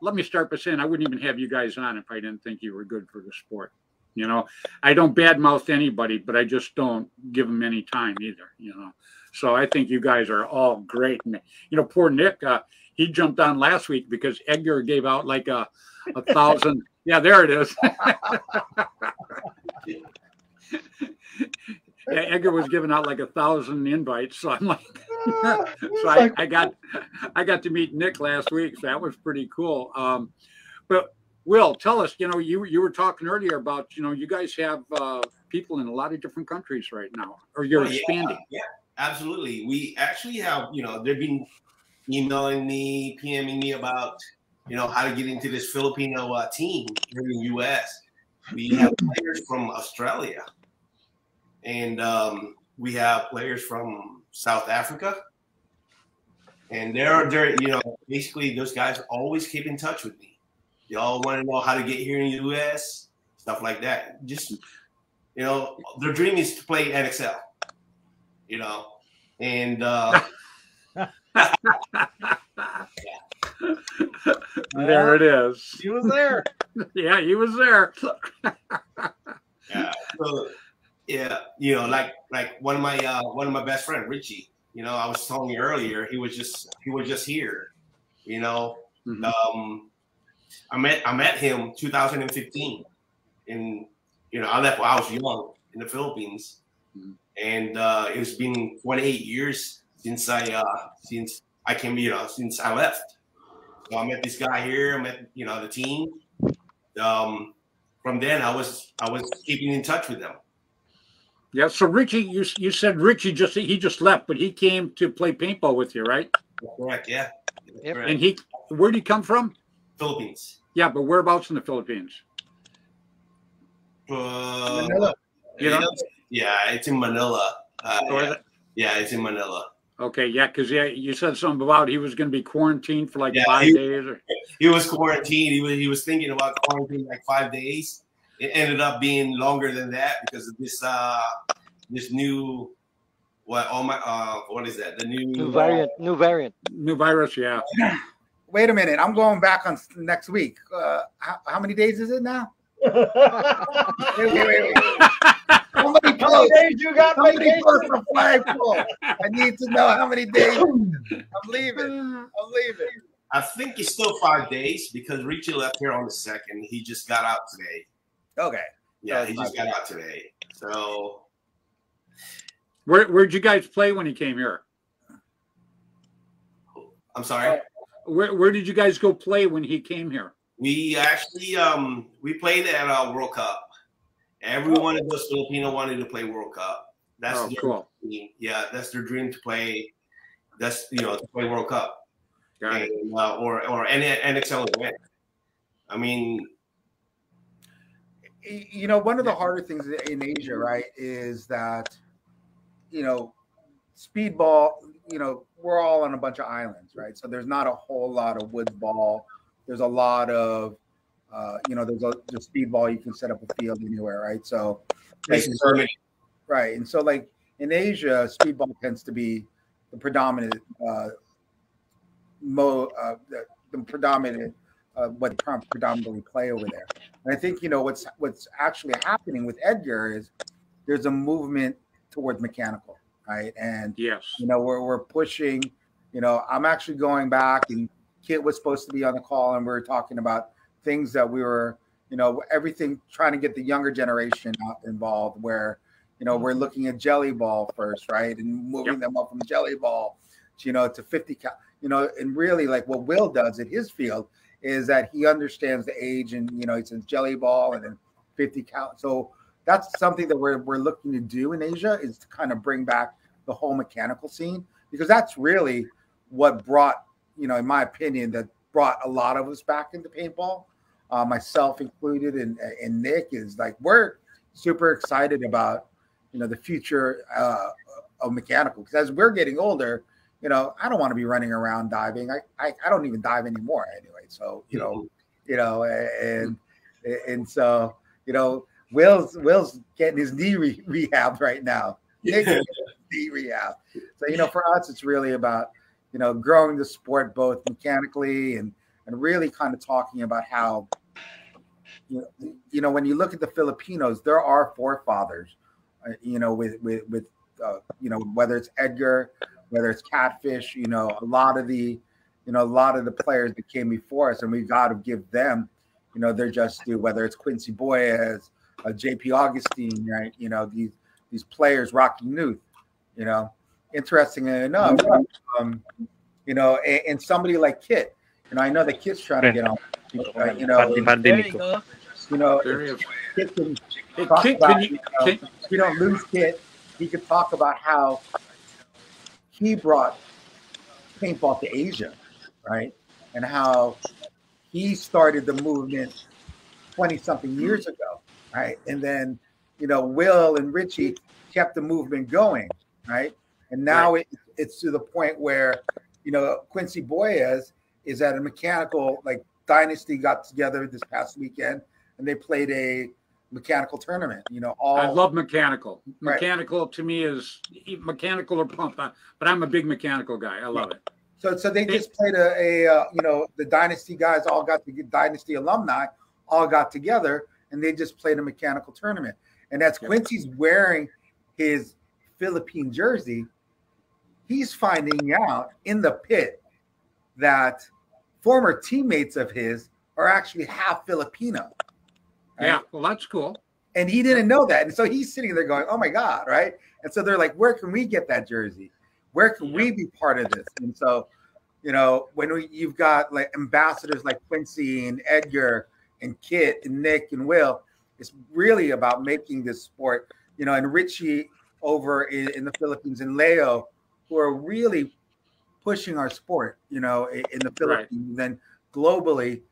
Speaker 1: let me start by saying I wouldn't even have you guys on if I didn't think you were good for the sport. You know, I don't badmouth anybody, but I just don't give them any time either. You know, so I think you guys are all great. And you know, poor Nick, uh, he jumped on last week because Edgar gave out like a a thousand. yeah, there it is. yeah, Edgar was giving out like a thousand invites, so I'm like, so I, I, got, I got to meet Nick last week, so that was pretty cool. Um, but Will, tell us, you know, you you were talking earlier about, you know, you guys have uh, people in a lot of different countries right now, or you're
Speaker 4: Oh, yeah,
Speaker 1: expanding.
Speaker 4: Yeah, absolutely. We actually have, you know, they've been emailing me, PMing me about, you know, how to get into this Filipino uh, team here in the U.S. We have players from Australia, and um, we have players from South Africa, and they're they're you know basically those guys always keep in touch with me. They all want to know how to get here in the U.S. Stuff like that. Just you know, their dream is to play NXL. You know, and uh,
Speaker 1: there it is.
Speaker 2: He was there.
Speaker 1: Yeah, he was there.
Speaker 4: yeah, so, yeah, you know, like like one of my uh, one of my best friend Richie. You know, I was telling you earlier, he was just he was just here. You know,
Speaker 1: Mhm.
Speaker 4: um, I met I met him 2015, and you know I left when I was young in the Philippines,
Speaker 1: Mhm.
Speaker 4: and uh, it's been 28 years since I uh, since I came, you know, since I left. So I met this guy here. I met you know the team. Um, from then I was I was keeping in touch with them.
Speaker 1: Yeah. So Richie, you you said Richie just he just left, but he came to play paintball with you, right?
Speaker 4: Correct, yeah.
Speaker 5: Yep.
Speaker 4: Correct.
Speaker 1: And he, where'd he come from?
Speaker 4: Philippines.
Speaker 1: Yeah, but whereabouts in the Philippines?
Speaker 4: Uh,
Speaker 6: Manila.
Speaker 1: You know?
Speaker 4: yeah, it's in Manila. Uh, yeah,
Speaker 1: it-
Speaker 4: yeah, it's in Manila.
Speaker 1: Okay, yeah, because yeah, you said something about he was going to be quarantined for like
Speaker 4: Yeah,
Speaker 1: five
Speaker 4: he-
Speaker 1: days. Or,
Speaker 4: He was quarantined. He was he was thinking about quarantine like five days. It ended up being longer than that because of this uh this new what all my uh what is that the new
Speaker 5: New variant, new variant.
Speaker 1: new virus, yeah.
Speaker 6: Wait a minute. I'm going back on next week. Uh, how, how many days is it now? Wait, wait, wait, wait. Somebody
Speaker 2: How many days you got
Speaker 6: Somebody
Speaker 2: vacation?
Speaker 6: post a flagpole. I need to know how many days. I'm leaving. I'm leaving.
Speaker 4: I think it's still five days because Richie left here on the second. He just got out today.
Speaker 6: Okay.
Speaker 4: Yeah,
Speaker 6: That's
Speaker 4: he just
Speaker 6: five
Speaker 4: got out today. So
Speaker 1: Where where'd you guys play when he came here?
Speaker 4: I'm sorry.
Speaker 1: Where where did you guys go play when he came here?
Speaker 4: We actually um we played at uh, World Cup. Every one of those Filipino wanted to play World Cup. That's
Speaker 1: Oh,
Speaker 4: their
Speaker 1: cool.
Speaker 4: dream. Yeah, that's their dream to play. That's you know to play World Cup
Speaker 1: Got
Speaker 4: and, uh, or or any NXL event. I mean,
Speaker 6: You know, one of the harder things in Asia, right, is that, you know, speedball, you know, we're all on a bunch of islands, right? So there's not a whole lot of woods ball. There's a lot of, uh, you know, there's a there's speedball. You can set up a field anywhere, right? So, like,
Speaker 4: places are many.
Speaker 6: right. And so, like in Asia, speedball tends to be the predominant, uh, mo, uh, the, the predominant, uh, what Trump predominantly play over there. And I think you know what's what's actually happening with Edgar is there's a movement towards mechanical, right? And
Speaker 1: Yes.
Speaker 6: you know we're we're pushing. You know, I'm actually going back, and Kit was supposed to be on the call, and we were talking about things that we were, you know, everything trying to get the younger generation involved. Where you know we're looking at Jelly Ball first, right, and moving them up from Jelly Ball, to, you know, to 50 cal. You know, and really like what Will does in his field is that he understands the age, and you know, he says Jelly Ball and then 50 cal. So that's something that we're we're looking to do in Asia is to kind of bring back the whole mechanical scene because that's really what brought, you know, in my opinion, that brought a lot of us back into paintball, uh, myself included, and and Nick is like we're super excited about, you know, the future uh, of mechanical because as we're getting older, you know, I don't want to be running around diving. I, I I don't even dive anymore anyway. So you know, you know, and and so you know, Will's Will's getting his knee re- rehabbed right now. Nick the. So you know, for us, it's really about you know growing the sport both mechanically and and really kind of talking about how you know, you know when you look at the Filipinos, there are forefathers, uh, you know, with with with uh, you know whether it's Edgar, whether it's Catfish, you know, a lot of the you know a lot of the players that came before us, and we got to give them you know they're just due. Whether it's Quincy Boyes, uh, JP Augustine, right? You know these these players, Rocky Nuth, you know. Interesting enough, um, you know, and, and somebody like Kit, you know, I know the Kit's trying to get on, uh, you know,
Speaker 3: There you go.
Speaker 6: you know,
Speaker 1: There he is.
Speaker 6: Kit can
Speaker 1: Hey,
Speaker 6: talk
Speaker 1: Kit,
Speaker 6: about,
Speaker 1: you,
Speaker 6: you know,
Speaker 1: can,
Speaker 6: we don't lose Kit. He could talk about how he brought paintball to Asia, right? And how he started the movement 20 something years ago, right? And then, you know, Will and Richie kept the movement going, right? And now it, it's to the point where, you know, Quincy Boyes is at a mechanical, like Dynasty got together this past weekend and they played a mechanical tournament, you know, all
Speaker 1: I love mechanical.
Speaker 6: Right.
Speaker 1: Mechanical to me is mechanical or pump, uh, but I'm a big mechanical guy. I love it.
Speaker 6: So, so they just played a, a uh, you know, the Dynasty guys all got to get Dynasty alumni all got together and they just played a mechanical tournament. And as
Speaker 1: Yep.
Speaker 6: Quincy's wearing his Philippine jersey, he's finding out in the pit that former teammates of his are actually half Filipino. right?
Speaker 1: Yeah, well, that's cool.
Speaker 6: And he didn't know that. And so he's sitting there going, Oh my God, right? And so they're like, Where can we get that jersey? Where can we be part of this? And so, you know, when we, you've got like ambassadors like Quincy and Edgar and Kit and Nick and Will, it's really about making this sport, you know, and Richie over in, in the Philippines and Leo, who are really pushing our sport, you know, in, in the
Speaker 1: Right.
Speaker 6: Philippines. Then globally,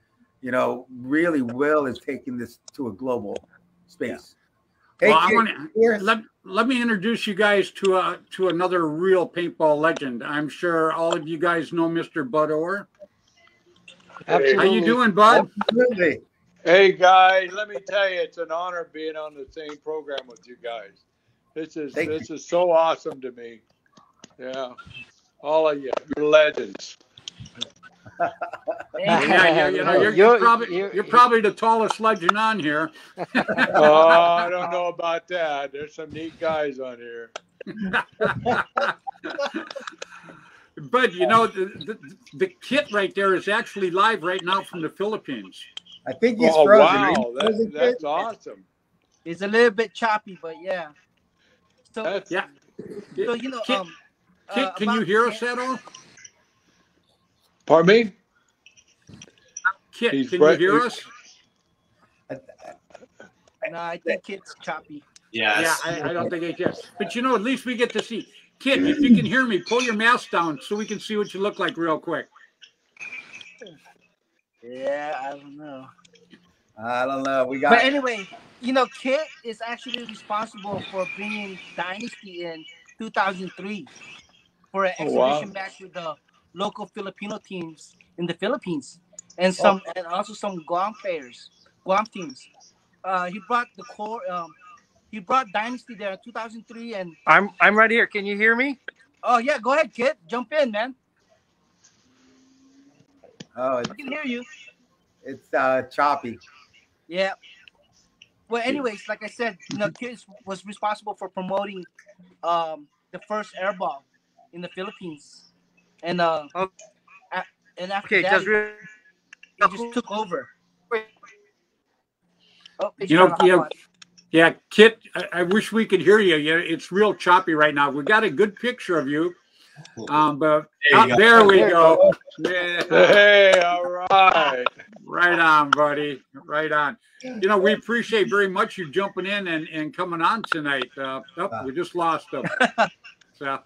Speaker 6: you know, really Will is taking this to a global space. Hey,
Speaker 1: Well, I wanna-
Speaker 6: here.
Speaker 1: Let, let me introduce you guys to a to another real paintball legend. I'm sure all of you guys know Mr. Bud Orr. How you doing, Bud?
Speaker 6: Absolutely.
Speaker 7: Hey guys, let me tell you, it's an honor being on the same program with you guys. This is
Speaker 6: Thank
Speaker 7: this is so awesome to me. Yeah, all of you, you're legends.
Speaker 1: Yeah, yeah, you know, you're, you're
Speaker 5: You're-
Speaker 1: probably
Speaker 5: you're-
Speaker 1: you're probably the tallest legend on here.
Speaker 7: Oh, I don't know about that. There's some neat guys on here.
Speaker 1: But you know, the, the, the kit right there is actually live right now from the Philippines.
Speaker 6: I think he's
Speaker 7: Oh
Speaker 6: frozen.
Speaker 7: Wow, that, that's awesome.
Speaker 3: It's a little bit choppy, but yeah. So,
Speaker 7: That's
Speaker 1: Yeah.
Speaker 3: so you know,
Speaker 1: Kit,
Speaker 3: um,
Speaker 1: Kit,
Speaker 3: uh,
Speaker 1: can you hear us at all?
Speaker 7: pardon me.
Speaker 1: Kit,
Speaker 7: He's
Speaker 1: can you hear us?
Speaker 3: No, I think it's choppy.
Speaker 1: Yeah,
Speaker 4: Yes.
Speaker 1: I, I don't think it is. But you know, at least we get to see. Kit, if you can hear me, pull your mask down so we can see what you look like real quick.
Speaker 3: Yeah, I don't know.
Speaker 6: I don't know. We got
Speaker 3: But anyway, you know, Kit is actually responsible for bringing Dynasty in 2003 for an
Speaker 7: Oh,
Speaker 3: exhibition
Speaker 7: wow.
Speaker 3: match with the local Filipino teams in the Philippines, and some and also some Guam players, Guam teams. Uh, he brought the core. Um, he brought Dynasty there in 2003, and
Speaker 8: I'm I'm right here. Can you hear me?
Speaker 3: oh yeah, go ahead, Kit, jump in, man.
Speaker 6: oh,
Speaker 3: I can hear you.
Speaker 6: it's uh, choppy.
Speaker 3: Yeah. Well, anyways, like I said, you know, Kit was responsible for promoting um, the first airball in the Philippines, and uh,
Speaker 8: Oh.
Speaker 3: a- and after
Speaker 8: Okay,
Speaker 3: that,
Speaker 8: just
Speaker 3: he,
Speaker 8: real
Speaker 3: he just took over. Oh,
Speaker 1: You know,
Speaker 3: trying to
Speaker 1: yeah,
Speaker 3: hop on.
Speaker 1: yeah, Kit, I, I wish we could hear you. Yeah, it's real choppy right now. We got a good picture of you, um, but
Speaker 4: There you go.
Speaker 1: there we
Speaker 5: There you
Speaker 1: go. Yeah,
Speaker 7: Hey, all right.
Speaker 1: Right on, buddy. Right on. You know, we appreciate very much you jumping in and, and coming on tonight. Uh, oh, we just lost him. So,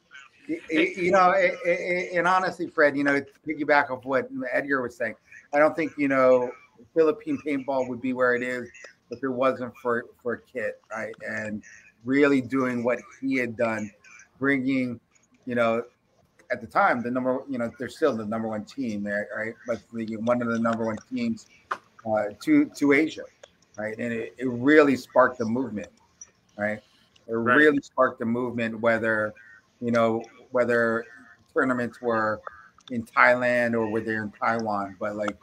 Speaker 6: Y- y- You know, and honestly, Fred, you know, to piggyback off what Edgar was saying, I don't think you know Philippine paintball would be where it is if it wasn't for for Kit, right? And really doing what he had done, bringing, you know, at the time the number, you know, they're still the number one team right? But the, one of the number one teams uh, to to Asia, right? And it, it really sparked the movement, right? It
Speaker 1: Right.
Speaker 6: really sparked the movement, whether you know whether tournaments were in Thailand or whether in Taiwan. But like,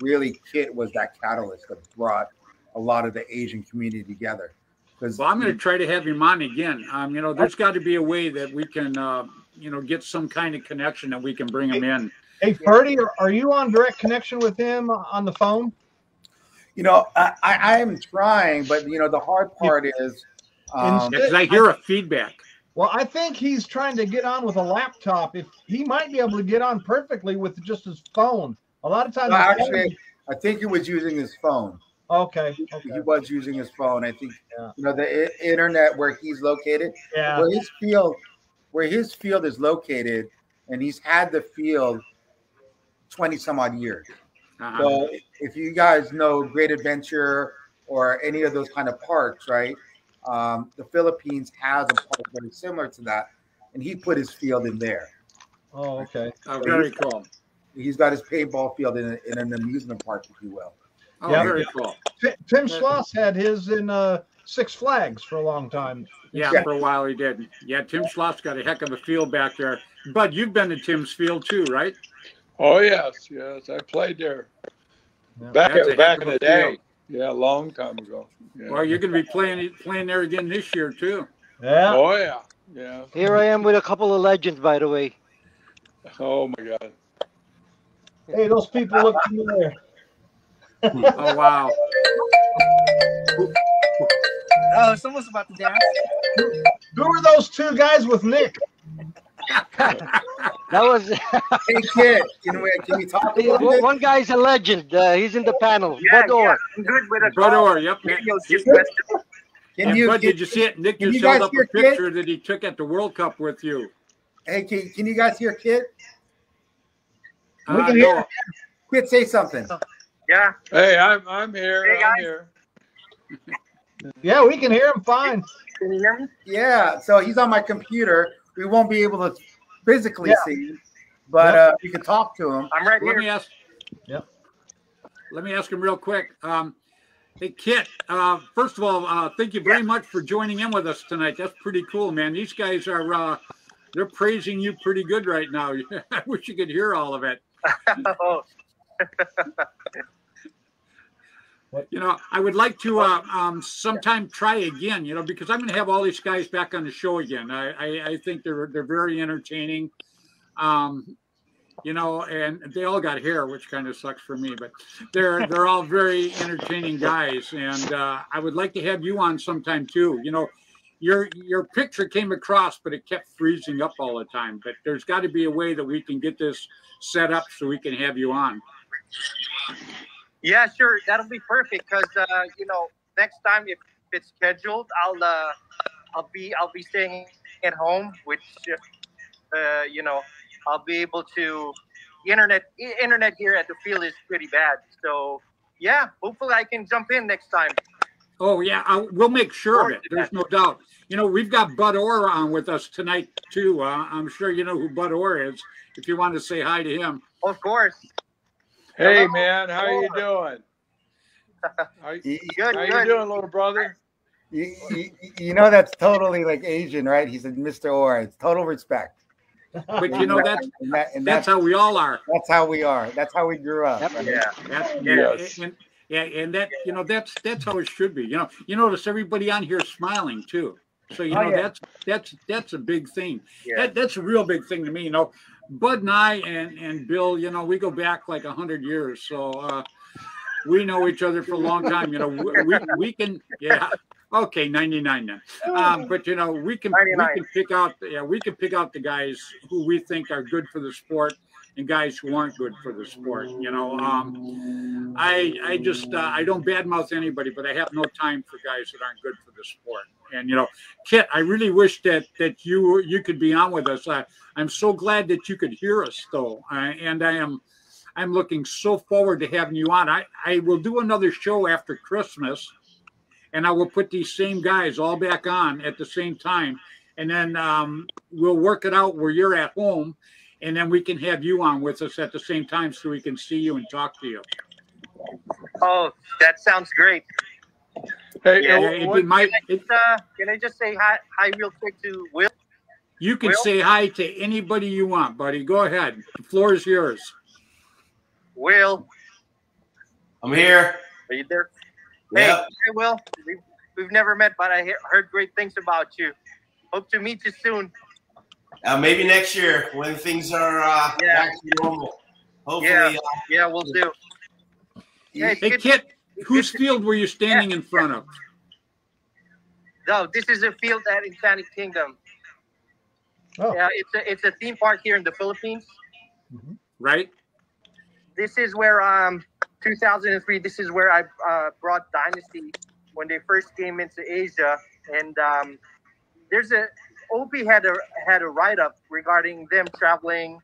Speaker 6: really, Kit was that catalyst that brought a lot of the Asian community together. Because
Speaker 1: Well, I'm going to try to have him on again. Um, you know, there's got to be a way that we can, uh, you know, get some kind of connection that we can bring him in.
Speaker 2: Hey, Ferdy, are, are you on direct connection with him on the phone?
Speaker 6: you know, I, I I am trying, but you know, the hard part is. Um,
Speaker 1: I hear a feedback.
Speaker 2: Well, I think he's trying to get on with a laptop. If he might be able to get on perfectly with just his phone. A lot of times,
Speaker 6: no, actually, I think he was using his phone.
Speaker 2: okay,
Speaker 6: He was using his phone. I think
Speaker 2: Yeah.
Speaker 6: you know the i- internet where he's located,
Speaker 2: yeah,
Speaker 6: where his field, where his field is located, and he's had the field twenty some odd years.
Speaker 1: Uh-huh.
Speaker 6: So if you guys know Great Adventure or any of those kind of parks, right? Um, the Philippines has a park very similar to that, and he put his field in there.
Speaker 2: oh, okay.
Speaker 1: Oh, very cool.
Speaker 6: He's got his paintball field in, a, in an amusement park, if you will.
Speaker 1: Oh,
Speaker 2: Yeah.
Speaker 1: very cool.
Speaker 2: Tim Schloss had his in uh, Six Flags for a long time.
Speaker 1: Yeah,
Speaker 6: Yeah.
Speaker 1: for a while he did. Yeah, Tim Schloss got a heck of a field back there. Bud, you've been to Tim's field too, right?
Speaker 7: Oh yes, yes, I played there
Speaker 2: Yeah.
Speaker 7: back
Speaker 1: That's a heck
Speaker 7: back in
Speaker 1: a
Speaker 7: the day.
Speaker 1: field.
Speaker 7: Yeah, a long time ago. Yeah.
Speaker 1: Well, you're going to be playing playing there again this year too.
Speaker 2: Yeah.
Speaker 7: Oh yeah, yeah.
Speaker 5: Here I am with a couple of legends, by the way.
Speaker 7: Oh my God.
Speaker 2: Hey, those people look familiar.
Speaker 1: Oh wow.
Speaker 3: Oh, someone's about to dance.
Speaker 2: Who are those two guys with Nick?
Speaker 5: That was
Speaker 6: Hey kid, can we can we talk a little bit?
Speaker 5: one guy's a legend. Uh, he's in the panel.
Speaker 9: Yeah,
Speaker 5: Bud Orr.
Speaker 9: yeah, good with a
Speaker 1: Bud. Orr, yep.
Speaker 9: Radio
Speaker 1: You-
Speaker 9: Super.
Speaker 6: Can
Speaker 1: And
Speaker 6: you,
Speaker 1: Bud, did you see it? Nick
Speaker 6: can
Speaker 1: just
Speaker 6: you guys
Speaker 1: held up
Speaker 6: hear
Speaker 1: a
Speaker 6: Kit?
Speaker 1: picture that he took at the World Cup with you.
Speaker 6: hey, can, can you guys hear Kit?
Speaker 2: We
Speaker 1: Uh,
Speaker 2: can hear
Speaker 1: no,
Speaker 6: Kit, say something.
Speaker 9: Yeah.
Speaker 7: Hey, I'm I'm here.
Speaker 9: Hey,
Speaker 7: I'm here.
Speaker 2: Yeah, we can hear him fine.
Speaker 9: Can you hear me?
Speaker 6: Yeah, so he's on my computer. We won't be able to physically
Speaker 2: Yeah.
Speaker 6: see him, but uh, you can talk to him.
Speaker 9: I'm right
Speaker 1: let
Speaker 9: here.
Speaker 1: me ask.
Speaker 2: Yep.
Speaker 1: Let me ask him real quick. Um, hey, Kit. Uh, first of all, uh, thank you very much for joining in with us tonight. That's pretty cool, man. These guys are uh, they're praising you pretty good right now. I wish you could hear all of it.
Speaker 9: oh,
Speaker 1: You know, I would like to uh, um, sometime try again. You know, because I'm going to have all these guys back on the show again. I, I, I think they're they're very entertaining. Um, you know, and they all got hair, which kind of sucks for me, but they're they're all very entertaining guys, and uh, I would like to have you on sometime too. You know, your your picture came across, but it kept freezing up all the time. But there's got to be a way that we can get this set up so we can have you on.
Speaker 9: Yeah, sure. That'll be perfect because uh, you know next time if it's scheduled, I'll uh, I'll be I'll be staying at home, which uh, you know I'll be able to. Internet internet here at the field is pretty bad, so yeah. Hopefully, I can jump in next time.
Speaker 1: Oh yeah, I, we'll make sure of it. There's no doubt. You know, we've got Bud Orr on with us tonight too. Uh, I'm sure you know who Bud Orr is. If you want to say hi to him,
Speaker 9: Of course.
Speaker 7: Hey
Speaker 9: Hello.
Speaker 7: man, how are you doing? How,
Speaker 6: You,
Speaker 9: Good.
Speaker 7: how you doing, little brother?
Speaker 6: you, you, you know that's totally like Asian, right? He said, "Mr. Orr." It's total respect.
Speaker 1: but you know that's
Speaker 6: and, that, and
Speaker 1: that's
Speaker 6: that's
Speaker 1: how we all are.
Speaker 6: that's how we are. That's how we grew up.
Speaker 5: Yep.
Speaker 6: right?
Speaker 9: Yeah.
Speaker 1: That's,
Speaker 7: Yes.
Speaker 1: and, yeah, and that you know that's that's how it should be. You know, you notice everybody on here smiling too. So you
Speaker 2: Oh,
Speaker 1: know
Speaker 2: yeah.
Speaker 1: that's that's that's a big thing.
Speaker 9: Yeah.
Speaker 1: That, that's a real big thing to me. You know, Bud and I and and Bill, you know, we go back like a hundred years, so uh, we know each other for a long time. You know, we we, can yeah. Okay, ninety nine then. Um, but you know, we can we can pick out yeah we can pick out the guys who we think are good for the sport and guys who aren't good for the sport. You know, um, I I just uh, I don't badmouth anybody, but I have no time for guys that aren't good for the sport. And you know, Kit, I really wish that that you you could be on with us. I, I'm so glad that you could hear us though, and I am. I'm looking so forward to having you on. I, I will do another show after Christmas, and I will put these same guys all back on at the same time, and then um, we'll work it out where you're at home, and then we can have you on with us at the same time so we can see you and talk to you.
Speaker 9: Oh, that sounds great.
Speaker 7: Hey,
Speaker 3: Yeah,
Speaker 7: uh,
Speaker 1: Yeah, it,
Speaker 7: what-
Speaker 1: it might. It,
Speaker 9: Uh, can I just say hi, hi real quick to Will?
Speaker 1: you can
Speaker 9: Will?
Speaker 1: say hi to anybody you want, buddy. Go ahead. The floor is yours.
Speaker 9: Will,
Speaker 4: I'm here.
Speaker 9: are you there? Hey,
Speaker 4: Yep.
Speaker 9: hey, Will. We've, we've never met, but I he- heard great things about you. Hope to meet you soon.
Speaker 4: Uh, maybe next year when things are uh,
Speaker 9: Yeah.
Speaker 4: back to normal. Hopefully,
Speaker 9: Yeah.
Speaker 4: uh,
Speaker 9: Yeah, we'll do. Yeah,
Speaker 1: Hey,
Speaker 9: good.
Speaker 1: Kit,
Speaker 9: it's
Speaker 1: whose field were you standing in front of?
Speaker 9: No, this is a field at Enchanted Kingdom.
Speaker 2: Oh.
Speaker 9: Yeah, it's a it's a theme park here in the Philippines.
Speaker 1: Right?
Speaker 9: This is where um 2003. This is where I uh, brought Dynasty when they first came into Asia, and um, there's a Opie had a had a write up regarding them traveling,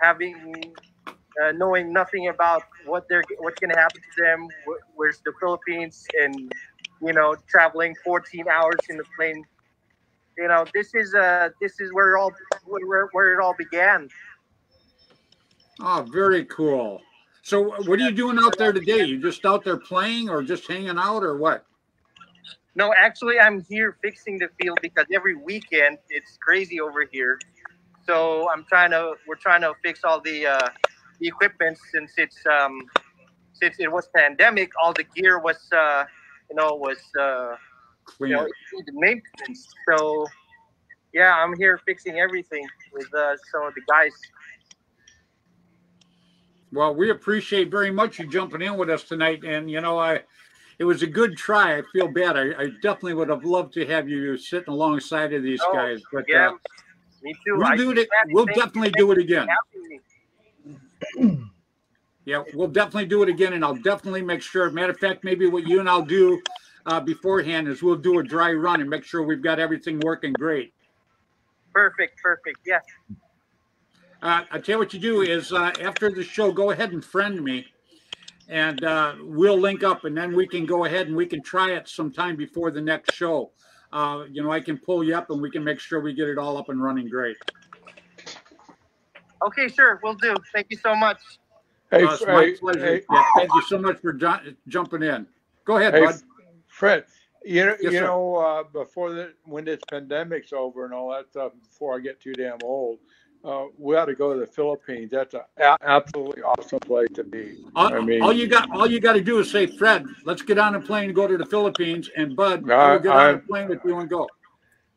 Speaker 9: having uh, knowing nothing about what they're what's going to happen to them. Wh- where's the Philippines and you know traveling 14 hours in the plane. You know this is uh this is where all where, where it all began.
Speaker 1: Oh, very cool. So, what are you doing out there today? You just out there playing, or just hanging out, or what?
Speaker 9: No, actually, I'm here fixing the field because every weekend it's crazy over here. So I'm trying to, we're trying to fix all the, uh, the equipment since it's, um, since it was pandemic, all the gear was, uh, you know, was, uh, you know,
Speaker 1: it.
Speaker 9: it needed maintenance. So yeah, I'm here fixing everything with, uh, some of the guys.
Speaker 1: Well, we appreciate very much you jumping in with us tonight, and you know, I. It was a good try. I feel bad. I, I definitely would have loved to have you sitting alongside of these
Speaker 9: Oh,
Speaker 1: guys, but
Speaker 9: Yeah,
Speaker 1: uh,
Speaker 9: me too.
Speaker 1: we'll
Speaker 9: I
Speaker 1: do it. We'll definitely do it again. Yeah, we'll definitely do it again, and I'll definitely make sure. Matter of fact, maybe what you and I'll do uh, beforehand is we'll do a dry run and make sure we've got everything working great.
Speaker 9: Perfect, perfect. Yeah.
Speaker 1: Uh, I tell you what you do is uh, after the show, go ahead and friend me, and uh, we'll link up, and then we can go ahead and we can try it sometime before the next show. Uh, you know, I can pull you up, and we can make sure we get it all up and running great.
Speaker 9: Okay, sure, we'll do. Thank you so much.
Speaker 7: Hey,
Speaker 1: Uh, it's my
Speaker 7: hey,
Speaker 1: pleasure.
Speaker 7: hey,
Speaker 1: Yeah, thank you so much for ju- jumping in. Go ahead,
Speaker 7: Hey,
Speaker 1: bud.
Speaker 7: Fred, you know,
Speaker 1: Yes,
Speaker 7: you know, uh, before the when this pandemic's over and all that stuff, before I get too damn old, uh, we ought to go to the Philippines. That's an absolutely awesome place to be.
Speaker 1: All,
Speaker 7: I mean,
Speaker 1: all you got, all you got to do is say, Fred, let's get on a plane and go to the Philippines, and Bud,
Speaker 7: No,
Speaker 1: I will get on
Speaker 7: I-
Speaker 1: a plane with you and go.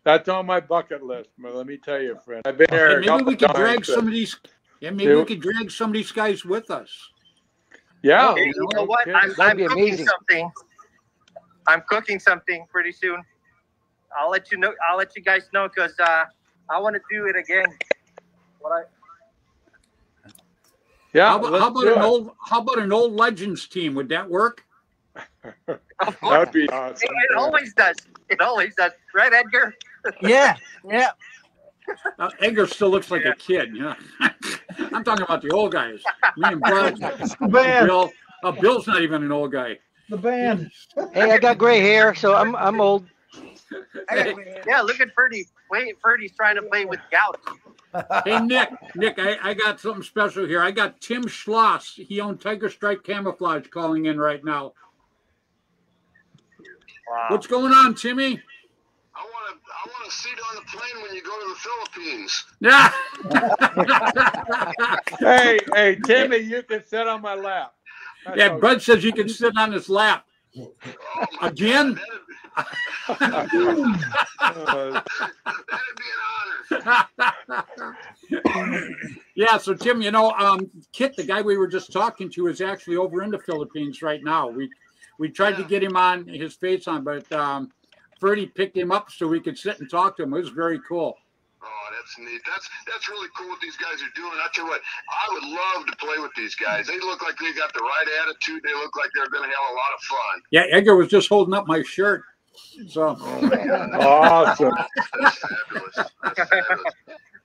Speaker 7: that's on my bucket list. But let me tell you, friend, I've been there.
Speaker 1: Hey, maybe
Speaker 7: couple
Speaker 1: we could drag
Speaker 7: but-
Speaker 1: some of these. Yeah, maybe we
Speaker 7: Do-
Speaker 1: could drag some of these guys with us.
Speaker 7: Yeah,
Speaker 9: Hey, you know what? I'm, I'm cooking
Speaker 5: amazing.
Speaker 9: something. I'm cooking something pretty soon. I'll let you know. I'll let you guys know because uh, I want to do it again. What I,
Speaker 7: yeah.
Speaker 1: how about, how about an
Speaker 7: it.
Speaker 1: old, how about an old legends team? Would that work?
Speaker 7: That'd be
Speaker 9: it,
Speaker 7: awesome.
Speaker 9: it always does. It always does, right, Edgar?
Speaker 3: Yeah, yeah.
Speaker 1: Uh, Edgar still looks like a kid. You know? I'm talking about the old guys. Me and Bud,
Speaker 2: The band.
Speaker 1: Bill. Uh, Bill's not even an old guy.
Speaker 2: The band.
Speaker 5: Hey, I got gray hair, so I'm I'm old.
Speaker 3: I got
Speaker 9: Yeah, look at Ferdy. Wait, Ferdy's trying to play with gout.
Speaker 1: Hey Nick, Nick, I, I got something special here. I got Tim Schloss. He owned Tiger Stripe Camouflage calling in right now.
Speaker 9: Wow.
Speaker 1: What's going on, Timmy?
Speaker 10: I want to. I want a seat on the plane when you go to the Philippines.
Speaker 1: Yeah.
Speaker 7: hey, hey, Timmy, you can sit on my lap. That's
Speaker 1: yeah,
Speaker 7: okay.
Speaker 1: Bud says you can sit on his lap.
Speaker 10: My
Speaker 1: Again?
Speaker 10: That'd, be an honor.
Speaker 1: yeah, so Tim, you know, um, Kit, the guy we were just talking to, is actually over in the Philippines right now. We we tried to get him on his face on, but um, Freddie picked him up so we could sit and talk to him. It was very cool.
Speaker 10: Oh, that's neat. That's that's really cool what these guys are doing. I tell you what, I would love to play with these guys. They look like they got the right attitude. They look like they're going to have a lot of fun.
Speaker 1: Yeah, Edgar was just holding up my shirt. So oh,
Speaker 7: awesome.
Speaker 10: That's fabulous. That's fabulous.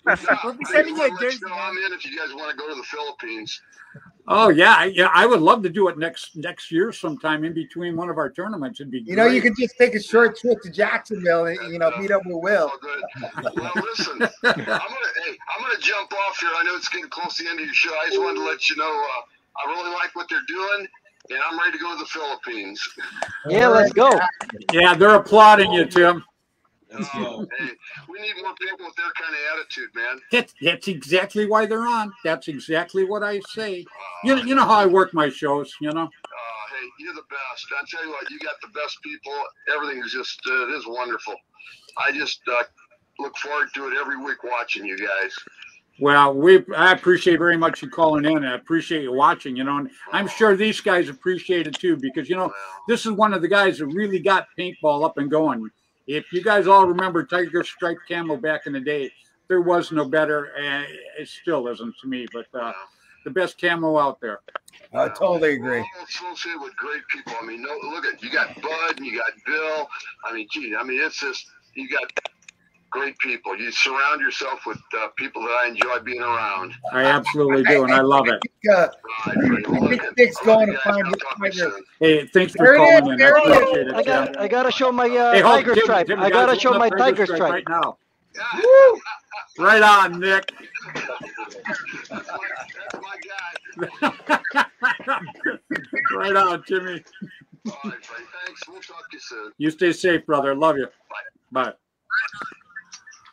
Speaker 3: We'll be sending you a
Speaker 10: I'll let
Speaker 3: jersey,
Speaker 10: I'm in if you guys want to go to the Philippines.
Speaker 1: Oh yeah, yeah. I would love to do it next next year sometime in between one of our tournaments. It'd be
Speaker 6: You know, you could just take a short trip to Jacksonville and you know meet up with Will.
Speaker 10: Oh, good. Well, listen, I'm gonna hey, I'm gonna jump off here. I know it's getting close to the end of your show. I just wanted to let you know uh, I really like what they're doing, and I'm ready to go to the Philippines.
Speaker 5: Yeah, let's go.
Speaker 1: Yeah, they're applauding you, Tim.
Speaker 10: Oh, hey, we need more people with their kind of attitude, man.
Speaker 1: That's, that's exactly why they're on. That's exactly what I say. You know, you know how I work my shows, you know?
Speaker 10: Uh, hey, you're the best. I tell you what, you got the best people. Everything is just uh, it is wonderful. I just uh, look forward to it every week watching you guys.
Speaker 1: Well, we I appreciate very much you calling in. I appreciate you watching, you know, and I'm sure these guys appreciate it too, because you know, this is one of the guys that really got paintball up and going. If you guys all remember Tiger Stripe Camo back in the day, there was no better, and it still isn't to me, but uh, the best camo out there.
Speaker 6: I totally agree.
Speaker 10: All associated with great people. I mean, no, look at you got Bud and you got Bill. I mean, gee, I mean, it's just you got great people. You surround yourself with uh, people that I enjoy being around.
Speaker 1: I absolutely do, and I love it.
Speaker 6: Uh,
Speaker 10: Right, right. Well, look
Speaker 6: Nick's going to find his
Speaker 10: talk to you
Speaker 6: tiger.
Speaker 1: Hey, thanks for
Speaker 6: There it
Speaker 1: calling
Speaker 6: is,
Speaker 1: in.
Speaker 6: there
Speaker 1: I appreciate it.
Speaker 5: I got, I got to show my uh,
Speaker 1: Hey, hold
Speaker 5: tiger
Speaker 1: Tim,
Speaker 5: stripe.
Speaker 1: Tim,
Speaker 5: I gotta show my tiger stripe.
Speaker 1: right now.
Speaker 10: Yeah,
Speaker 1: Right on, Nick.
Speaker 10: that's my guy.
Speaker 1: right on, Jimmy.
Speaker 10: All right, buddy. Thanks. We'll talk to you soon.
Speaker 1: You stay safe, brother. Love you. Bye.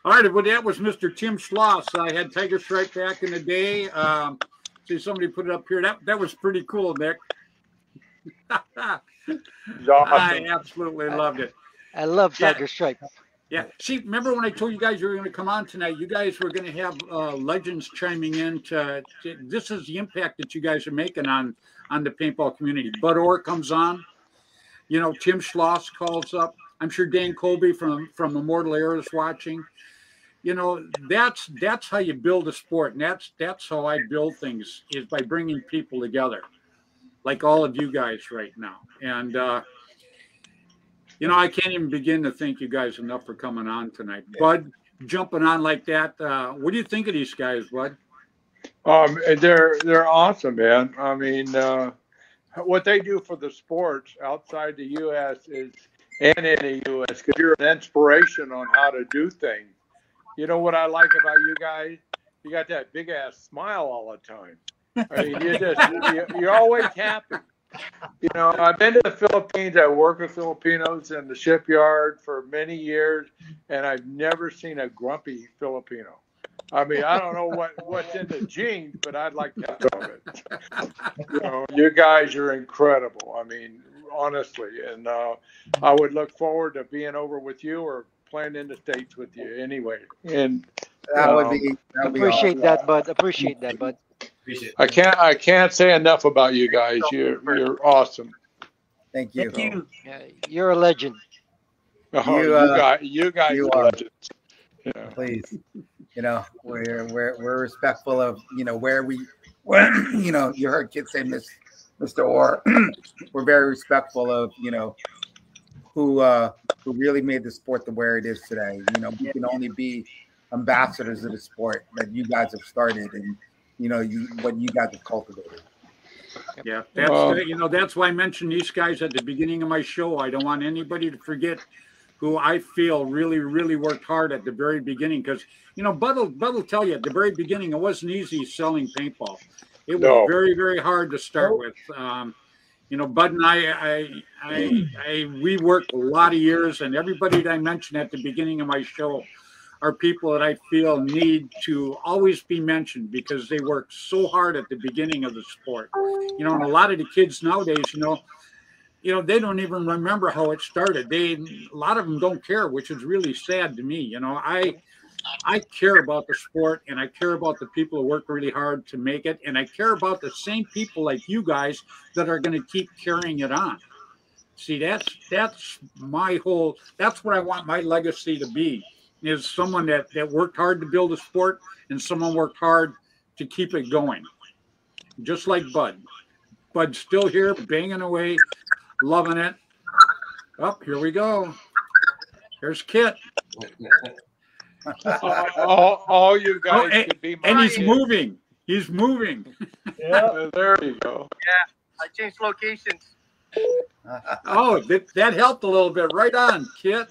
Speaker 1: All right, well, that was Mr. Tim Schloss. I had Tiger Stripe back in the day. Um, see, somebody put it up here. That that was pretty cool, Nick.
Speaker 7: It's
Speaker 1: I absolutely loved it.
Speaker 5: I love
Speaker 1: Yeah.
Speaker 5: tiger stripe.
Speaker 1: Yeah. See, remember when I told you guys you were going to come on tonight? You guys were going to have uh, legends chiming in. To, to- this is the impact that you guys are making on on the paintball community. Bud Orr comes on. You know, Tim Schloss calls up. I'm sure Dan Colby from from Immortal Air is watching. You know, that's that's how you build a sport, and that's that's how I build things is by bringing people together, like all of you guys right now. And uh, you know, I can't even begin to thank you guys enough for coming on tonight. Bud, jumping on like that. Uh, what do you think of these guys, Bud?
Speaker 7: Um, they're they're awesome, man. I mean, uh, what they do for the sports outside the U.S. is and in the U.S. because you're an inspiration on how to do things. You know what I like about you guys? You got that big ass smile all the time. I mean, you just you, you're always happy. You know, I've been to the Philippines. I work with Filipinos in the shipyard for many years, and I've never seen a grumpy Filipino. I mean, I don't know what what's in the genes, but I'd like to know it. You know, you guys are incredible. I mean, honestly, and uh, I would look forward to being over with you or playing in the states with you anyway. And
Speaker 6: That would
Speaker 7: um,
Speaker 6: be. That would be
Speaker 5: Appreciate
Speaker 6: awesome.
Speaker 5: that, bud. Appreciate that, bud.
Speaker 4: Appreciate.
Speaker 7: I can't I can't say enough about you guys. You're you're awesome.
Speaker 6: Thank you.
Speaker 3: Thank you.
Speaker 5: Yeah, you're a legend.
Speaker 7: Oh,
Speaker 6: You,
Speaker 7: you,
Speaker 6: uh,
Speaker 7: guys, you guys
Speaker 6: you
Speaker 7: are
Speaker 6: are.
Speaker 7: legends. Yeah.
Speaker 6: Please, you know, we're we're we're respectful of you know where we, when you know, you heard kids say Miss Mr. Orr. we're very respectful of you know who uh who really made the sport the where it is today. You know, we can only be ambassadors of the sport that you guys have started and you know you what you guys have cultivated.
Speaker 1: Yeah, that's
Speaker 7: Um,
Speaker 1: you know that's why I mentioned these guys at the beginning of my show. I don't want anybody to forget who I feel really, really worked hard at the very beginning. Because you know, Bud will, Bud will tell you at the very beginning it wasn't easy selling paintball. It was very, very hard to start with. Um, you know, Bud and I, I, I, I, we worked a lot of years, and everybody that I mentioned at the beginning of my show are people that I feel need to always be mentioned because they worked so hard at the beginning of the sport. You know, and a lot of the kids nowadays, you know, you know, they don't even remember how it started. They a lot of them don't care, which is really sad to me. You know, I I care about the sport and I care about the people who work really hard to make it, and I care about the same people like you guys that are going to keep carrying it on. See, that's that's my whole. That's what I want my legacy to be. Is someone that that worked hard to build a sport and someone worked hard to keep it going, just like Bud. Bud's still here, banging away, loving it. Up here we go. Here's Kit,
Speaker 7: all, all, all you guys
Speaker 1: Oh, and-
Speaker 7: could be my
Speaker 1: and he's
Speaker 7: kids.
Speaker 1: moving. He's moving.
Speaker 2: Yeah.
Speaker 7: Uh, There you go. Yeah.
Speaker 9: I changed locations.
Speaker 1: Oh, that, that helped a little bit. Right on, Kit.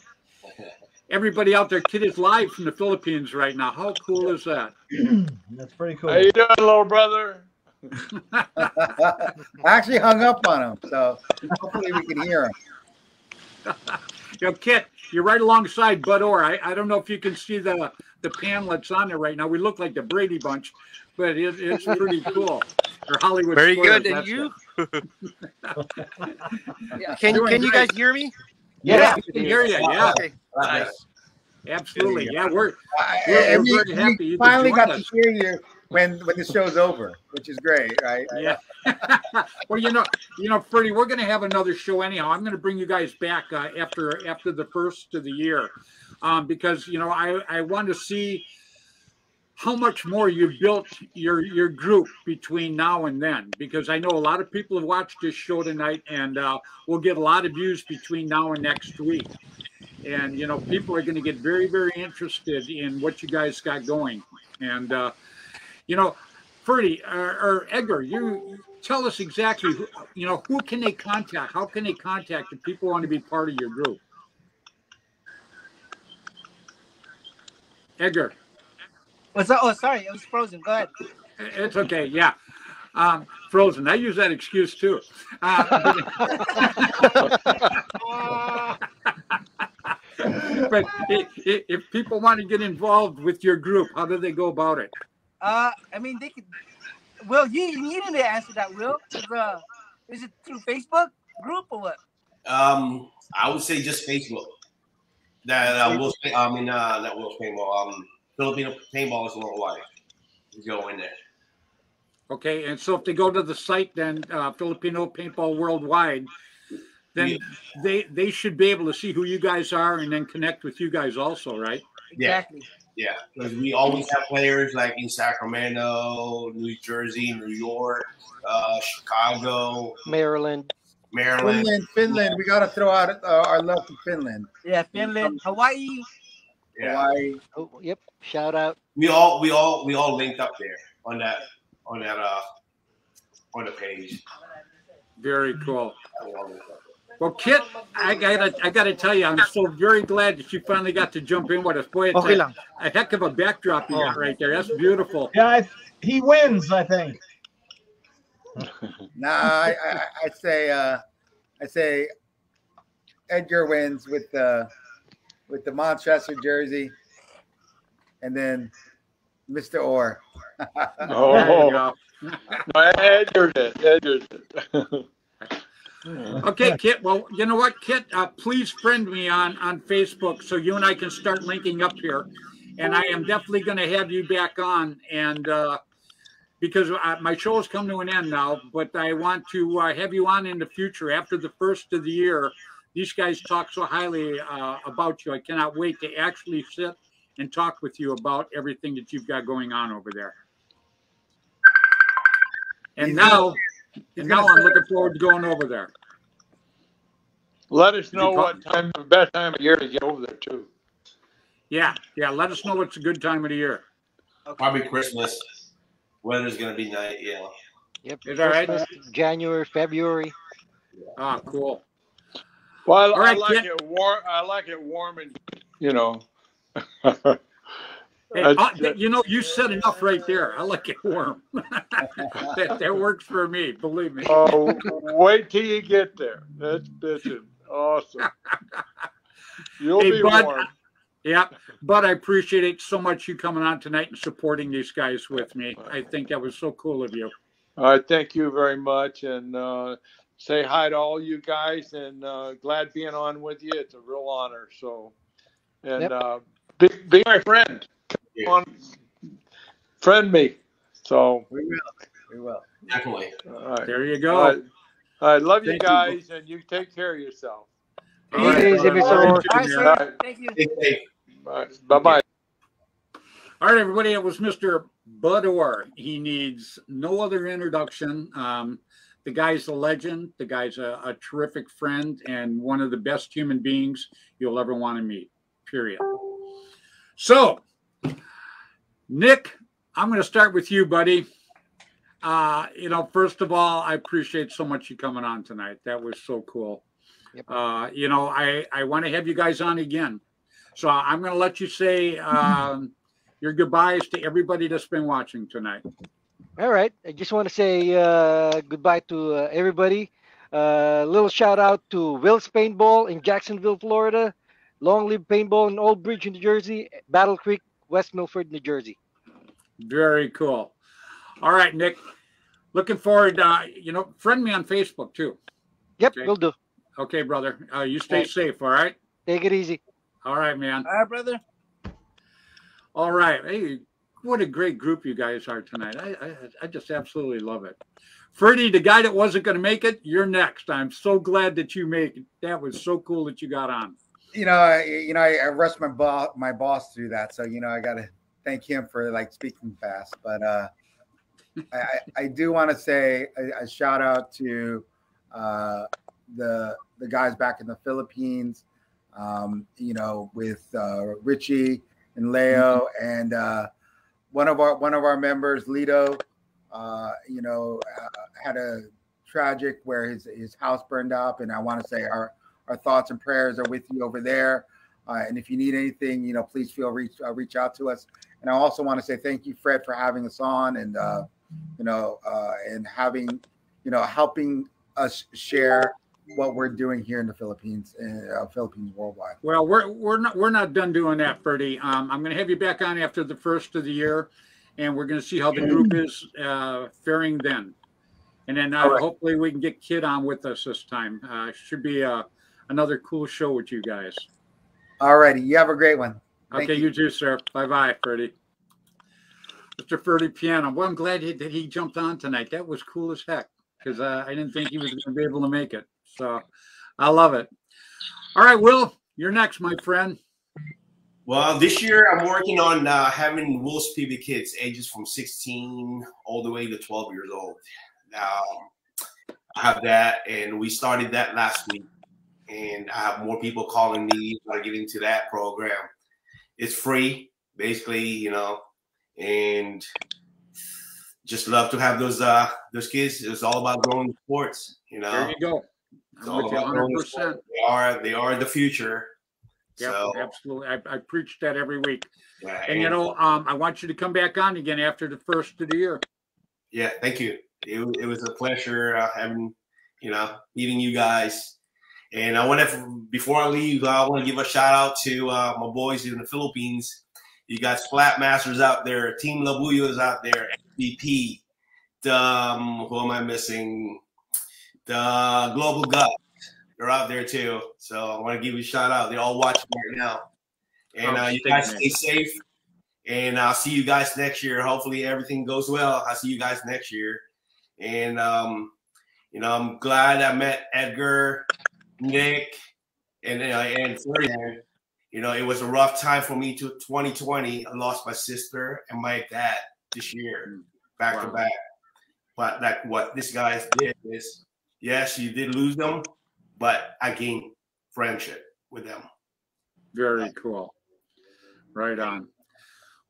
Speaker 1: Everybody out there, Kit is live from the Philippines right now. How cool is that?
Speaker 2: That's pretty cool.
Speaker 7: How you doing, little brother?
Speaker 6: I actually hung up on him, so hopefully we can hear him.
Speaker 1: You know, Kit, you're right alongside Bud Orr. I, I don't know if you can see the the panel on there right now. We look like the Brady Bunch, but it, it's pretty cool. Or Hollywood.
Speaker 8: Very
Speaker 1: Squares,
Speaker 8: good. And you?
Speaker 1: it.
Speaker 8: Can
Speaker 1: Doing
Speaker 8: Can you guys hear me?
Speaker 1: Yeah, we can hear you. Yeah,
Speaker 8: Okay. Nice.
Speaker 1: absolutely. Yeah, we're We're- we're
Speaker 6: mean,
Speaker 1: very happy
Speaker 6: we finally got
Speaker 1: us.
Speaker 6: to hear you when when the show's over, which is great, right?
Speaker 1: Yeah. well, you know, you know, Freddie, we're going to have another show anyhow. I'm going to bring you guys back uh, after after the first of the year, um, because you know I I want to see how much more you built your your group between now and then because I know a lot of people have watched this show tonight and uh, we'll get a lot of views between now and next week. And you know, people are going to get very very interested in what you guys got going. And uh, you know, Ferdy or, or Edgar, you tell us exactly, who, you know, who can they contact? How can they contact if people want to be part of your group? Edgar,
Speaker 3: What's up? Oh, sorry, it was frozen. Go ahead.
Speaker 1: it's okay. Yeah. Um, frozen. I use that excuse too. Uh, but i- i- if people want to get involved with your group, how do they go about it?
Speaker 3: Uh, I mean, they could. Will you you need to answer that? Will is uh, is it through Facebook group or what?
Speaker 4: Um, I would say just Facebook. That uh, Will, I mean, uh, that Will Paintball. Um, Filipino Paintball is worldwide. You go in there.
Speaker 1: Okay, and so if they go to the site, then uh, Filipino Paintball Worldwide, then
Speaker 4: Yeah.
Speaker 1: they they should be able to see who you guys are and then connect with you guys also, right?
Speaker 4: Yeah.
Speaker 3: Exactly.
Speaker 4: Yeah, because we always have players like in Sacramento, New Jersey, New York, uh, Chicago,
Speaker 5: Maryland.
Speaker 4: Maryland.
Speaker 6: Finland, Finland. We got to throw out uh, our love to Finland.
Speaker 3: Yeah, Finland, Hawaii.
Speaker 4: Yeah,
Speaker 6: Hawaii.
Speaker 5: Oh, yep. Shout out.
Speaker 4: we all we all we all linked up there on that on that uh on the page.
Speaker 1: Very cool.
Speaker 4: We all linked up there.
Speaker 1: Well, Kit, I gotta I gotta tell you, I'm so very glad that you finally got to jump in with us. Boy, it's
Speaker 8: Okay
Speaker 1: a,
Speaker 8: lang.
Speaker 1: a heck of a backdrop you got right there. That's beautiful.
Speaker 2: Yeah, I, he wins. I think.
Speaker 6: Nah, I, I, I say uh, I say Edgar wins with the with the Manchester jersey, and then Mr. Orr.
Speaker 1: There you
Speaker 7: Oh,
Speaker 1: go.
Speaker 7: no, Edgar did. Edgar did.
Speaker 1: Okay, Kit. Well, you know what, Kit? Uh, please friend me on on Facebook so you and I can start linking up here. And I am definitely going to have you back on, and uh, because uh, my show has come to an end now, but I want to uh, have you on in the future after the first of the year. These guys talk so highly uh, about you. I cannot wait to actually sit and talk with you about everything that you've got going on over there. And now,
Speaker 6: he's
Speaker 1: and
Speaker 6: gonna
Speaker 1: now I'm looking forward to going over there.
Speaker 7: Let us know what time, the best time of year to get over there too.
Speaker 1: Yeah, yeah. Let us know what's a good time of the year.
Speaker 4: Probably Christmas. Weather's gonna be nice. Yeah.
Speaker 5: Yep.
Speaker 1: Is that right?
Speaker 5: January, February.
Speaker 1: Ah, cool.
Speaker 7: Well,
Speaker 1: All
Speaker 7: I
Speaker 1: right,
Speaker 7: like
Speaker 1: Kit.
Speaker 7: it warm. I like it warm and you know.
Speaker 1: Hey,
Speaker 7: That's-
Speaker 1: uh, you know, you said enough right there. I like it warm. that, that works for me. Believe me.
Speaker 7: Oh, wait till you get there. That's bitching. Awesome. You'll
Speaker 1: Hey,
Speaker 7: be
Speaker 1: Bud,
Speaker 7: warm.
Speaker 1: Yeah, but I appreciate it so much you coming on tonight and supporting these guys with me. I think that was so cool of you.
Speaker 7: All right, thank you very much, and uh, say hi to all you guys, and uh, glad being on with you. It's a real honor. So, and
Speaker 5: Yep.
Speaker 7: uh, be, be my friend. Come
Speaker 4: Yeah.
Speaker 7: on, friend me. So,
Speaker 6: We will. We will.
Speaker 4: Definitely.
Speaker 7: all right.
Speaker 1: There you
Speaker 7: All
Speaker 1: go.
Speaker 7: right. All right, love you
Speaker 1: Thank you.
Speaker 7: guys, and you take care of yourself.
Speaker 1: All right,
Speaker 5: Easy. Mr.
Speaker 1: All right,
Speaker 5: Orr.
Speaker 3: All right,
Speaker 1: man.
Speaker 3: sir.
Speaker 7: All right.
Speaker 3: Thank you.
Speaker 4: Stay safe.
Speaker 7: Bye bye.
Speaker 1: All right, everybody. It was Mr. Bud Orr. He needs no other introduction. Um, the guy's a legend. The guy's a, a terrific friend and one of the best human beings you'll ever want to meet. Period. So, Nick, I'm going to start with you, buddy. Uh, you know, first of all, I appreciate so much you coming on tonight. That was so cool.
Speaker 5: Yep.
Speaker 1: Uh, you know, I I want to have you guys on again. So I'm going to let you say um, your goodbyes to everybody that's been watching tonight.
Speaker 5: All right. I just want to say uh, goodbye to uh, everybody. Uh, little shout out to Will's Paintball in Jacksonville, Florida. Long Live Paintball in Old Bridge, New Jersey. Battle Creek, West Milford, New Jersey.
Speaker 1: Very cool. All right, Nick. Looking forward. Uh, you know, friend me on Facebook too.
Speaker 5: Yep,
Speaker 1: Okay.
Speaker 5: will do.
Speaker 1: Okay, brother. Uh, you stay
Speaker 5: Thanks.
Speaker 1: safe. All right.
Speaker 5: Take it easy.
Speaker 1: All right, man.
Speaker 3: All right, brother.
Speaker 1: All right. Hey, what a great group you guys are tonight. I I, I just absolutely love it. Freddie, the guy that wasn't going to make it, you're next. I'm so glad that you made it. That was so cool that you got on.
Speaker 6: You know, I, you know, I, I rushed my boss, my boss through that, so you know, I got to thank him for like speaking fast. But uh, I, I- do want to say a, a shout out to uh, the the guys back in the Philippines. Um, you know, with uh, Richie and Leo, and uh, one of our one of our members, Lito. Uh, you know, uh, had a tragic where his his house burned up, and I want to say our our thoughts and prayers are with you over there. Uh, and if you need anything, you know, please feel reach uh, reach out to us. And I also want to say thank you, Fred, for having us on and uh, you know uh, and having you know helping us share what we're doing here in the Philippines and uh, Philippines worldwide.
Speaker 1: Well, we're we're not we're not done doing that, Freddie. Um, I'm going to have you back on after the first of the year, and we're going to see how the group is uh, faring then. And then uh,
Speaker 6: right.
Speaker 1: hopefully we can get Kit on with us this time. Uh, should be uh, another cool show with you guys.
Speaker 6: All righty, you have a great one. Thank
Speaker 1: okay, you. too, sir. Bye bye, Freddie. Mr. Freddie Piano. Well, I'm glad he, that he jumped on tonight. That was cool as heck because uh, I didn't think he was going to be able to make it. So I love it. All right, Will, you're next, my friend.
Speaker 4: Well, this year I'm working on uh, having Will PB kids ages from 16 all the way to 12 years old. Now, I have that, and we started that last week. And I have more people calling me want to get into that program. It's free, basically, you know, and just love to have those uh those kids. It's all about growing sports, you know.
Speaker 1: There you go.
Speaker 4: It's all about growing
Speaker 1: 100%.
Speaker 4: sports. They are they are the future.
Speaker 1: Yeah,
Speaker 4: So
Speaker 1: absolutely. I, I preach that every week.
Speaker 4: yeah,
Speaker 1: And you know, um, I want you to come back on again after the first of the year.
Speaker 4: Yeah, thank you. It, it was a pleasure uh, having, you know, meeting you guys. And I want to, before I leave, I want to give a shout out to uh, my boys in the Philippines. You got Splat Masters out there, Team Labuyo is out there, MVP. The, um, who am I missing? The Global Gut. They're out there too. So I want to give you a shout out. They're all watching right now. And uh, you guys stay safe. And I'll see you guys next year. Hopefully everything goes well. I'll see you guys next year. And um, you know, I'm glad I met Edgar, Nick, and uh, and Ferdinand. You know, it was a rough time for me to 2020. I lost my sister and my dad this year, back to back. But like what this guys did is, yes, you did lose them, but I gained friendship with them.
Speaker 1: Very cool. Right on.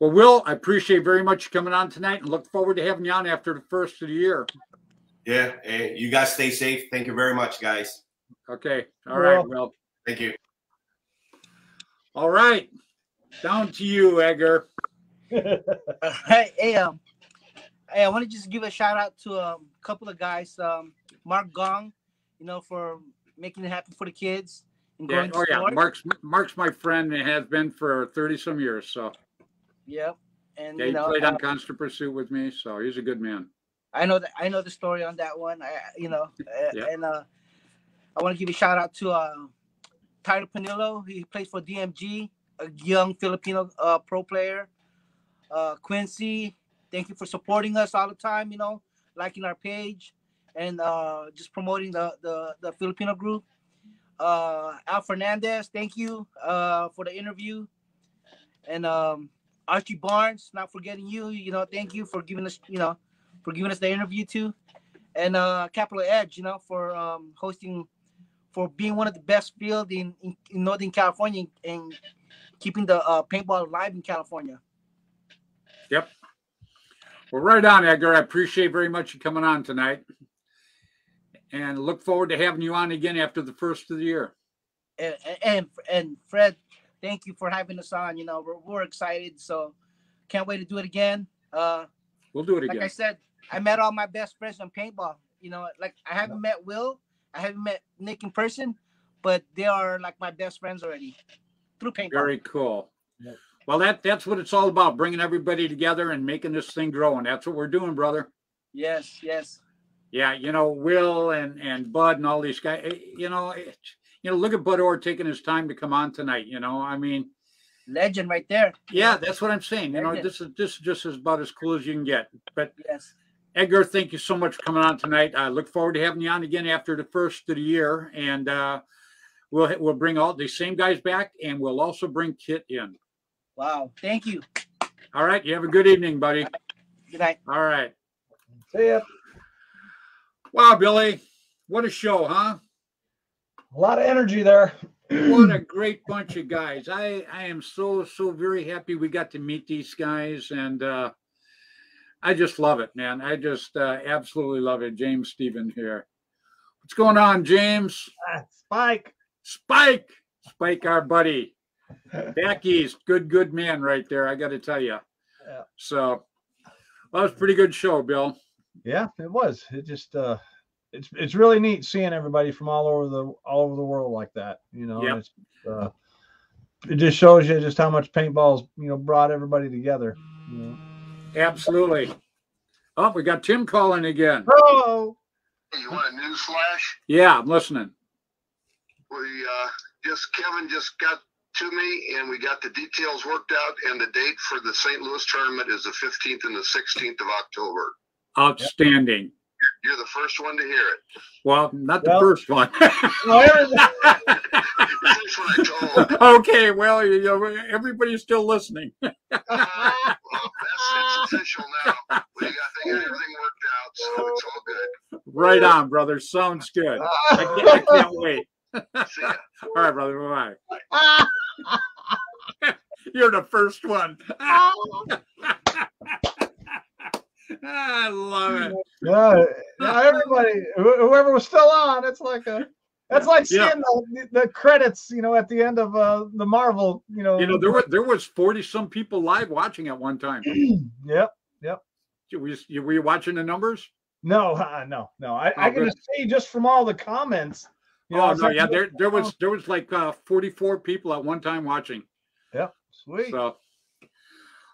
Speaker 1: Well, Will, I appreciate very much coming on tonight and look forward to having you on after the first of the year.
Speaker 4: Yeah, and you guys stay safe. Thank you very much, guys.
Speaker 1: Okay. All right,
Speaker 2: Well-
Speaker 4: Thank you.
Speaker 1: All right. Down to you, Edgar.
Speaker 3: hey, hey, um, hey, I want to just give a shout out to um, a couple of guys, um, Mark Gong, you know, for making it happen for the kids and
Speaker 1: Yeah.
Speaker 3: growing
Speaker 1: Oh, yeah. Mark's Mark's my friend and has been for 30 some years. So,
Speaker 3: Yep. And
Speaker 1: yeah,
Speaker 3: you
Speaker 1: he
Speaker 3: know,
Speaker 1: played
Speaker 3: uh,
Speaker 1: on Constant Pursuit with me. So, he's a good man.
Speaker 3: I know that I know the story on that one. I, you know, uh,
Speaker 1: Yeah.
Speaker 3: and uh, I want to give a shout out to uh, Tyler Panillo. He plays for DMG, a young Filipino uh, pro player. Uh, Quincy, thank you for supporting us all the time. You know, liking our page and uh, just promoting the, the the Filipino group. Uh, Al Fernandez, thank you uh, for the interview, and um, Archie Barnes, not forgetting you. You know, thank you for giving us, you know, for giving us the interview too, and uh, Capital Edge, you know, for um, hosting, for being one of the best field in, in, in Northern California and keeping the uh, paintball alive in California.
Speaker 1: Yep. Well, right on, Edgar. I appreciate very much you coming on tonight. And look forward to having you on again after the first of the year.
Speaker 3: And and, and Fred, thank you for having us on. You know, we're, we're excited, so can't wait to do it again. Uh,
Speaker 1: We'll do it again. like.
Speaker 3: I said, I met all my best friends on paintball. You know, like I haven't met Will, I haven't met Nick in person, but they are like my best friends already through paintball.
Speaker 1: Very cool.
Speaker 2: Yep.
Speaker 1: Well, that that's what it's all about, bringing everybody together and making this thing grow, and that's what we're doing, brother.
Speaker 3: Yes, yes.
Speaker 1: Yeah, you know, Will and and Bud and all these guys. eh, You know, it, you know, look at Bud Orr taking his time to come on tonight. You know, I mean,
Speaker 3: Legend right there.
Speaker 1: yeah, that's what I'm saying. You know, this is this is just about as cool as you can get. But
Speaker 3: Yes.
Speaker 1: Edgar, thank you so much for coming on tonight. I look forward to having you on again after the first of the year, and uh, we'll we'll bring all the same guys back, and we'll also bring Kit in.
Speaker 3: Wow. Thank you.
Speaker 1: All right, you have a good evening, buddy.
Speaker 3: Good night.
Speaker 1: All right.
Speaker 2: See ya.
Speaker 1: Wow, Billy, what a show, huh?
Speaker 2: A lot of energy there.
Speaker 1: What a great bunch of guys. I I am so so very happy we got to meet these guys, and uh, I just love it, man. I just uh, absolutely love it. James Steven here. What's going on, James?
Speaker 2: Ah, Spike.
Speaker 1: Spike, Spike, our buddy. Back east, good, good man right there. I got to tell you.
Speaker 2: Yeah.
Speaker 1: So, well, that was a pretty good show, Bill.
Speaker 2: Yeah, it was. It just uh it's it's really neat seeing everybody from all over the all over the world like that. You know,
Speaker 1: Yep.
Speaker 2: it's uh it just shows you just how much paintball's, you know, brought everybody together. You know.
Speaker 1: Absolutely. Oh, we got Tim calling again.
Speaker 2: Oh,
Speaker 10: You want a news flash?
Speaker 1: Yeah, I'm listening.
Speaker 10: We uh, just Kevin just got to me, and we got the details worked out, and the date for the St. Louis tournament is the 15th and the 16th of October.
Speaker 1: Outstanding.
Speaker 10: You're the first one to hear it.
Speaker 1: Well, not the
Speaker 2: Well-
Speaker 1: first one.
Speaker 10: The first one
Speaker 1: okay, well, you know, everybody's still listening.
Speaker 10: Uh, well, that's, it's official now. We got they everything worked out, so it's all good.
Speaker 1: Right on, brother. Sounds good. I can't, I can't wait.
Speaker 10: See ya.
Speaker 1: All right, brother. Bye bye. You're the first one. Ah. I love it.
Speaker 2: yeah, yeah, everybody, whoever was still on, it's like a, that's like seeing
Speaker 1: Yeah.
Speaker 2: the, the credits, you know, at the end of uh, the Marvel, you know.
Speaker 1: You know, there were there was forty some people live watching at one time.
Speaker 2: Yep. yep.
Speaker 1: Were you, were you watching the numbers?
Speaker 2: No, uh, no, no. I, I
Speaker 1: Oh,
Speaker 2: can
Speaker 1: good.
Speaker 2: just see just from all the comments. You know,
Speaker 1: oh no, yeah, there there was there was like uh, forty four people at one time watching.
Speaker 2: Yep. Sweet.
Speaker 1: So,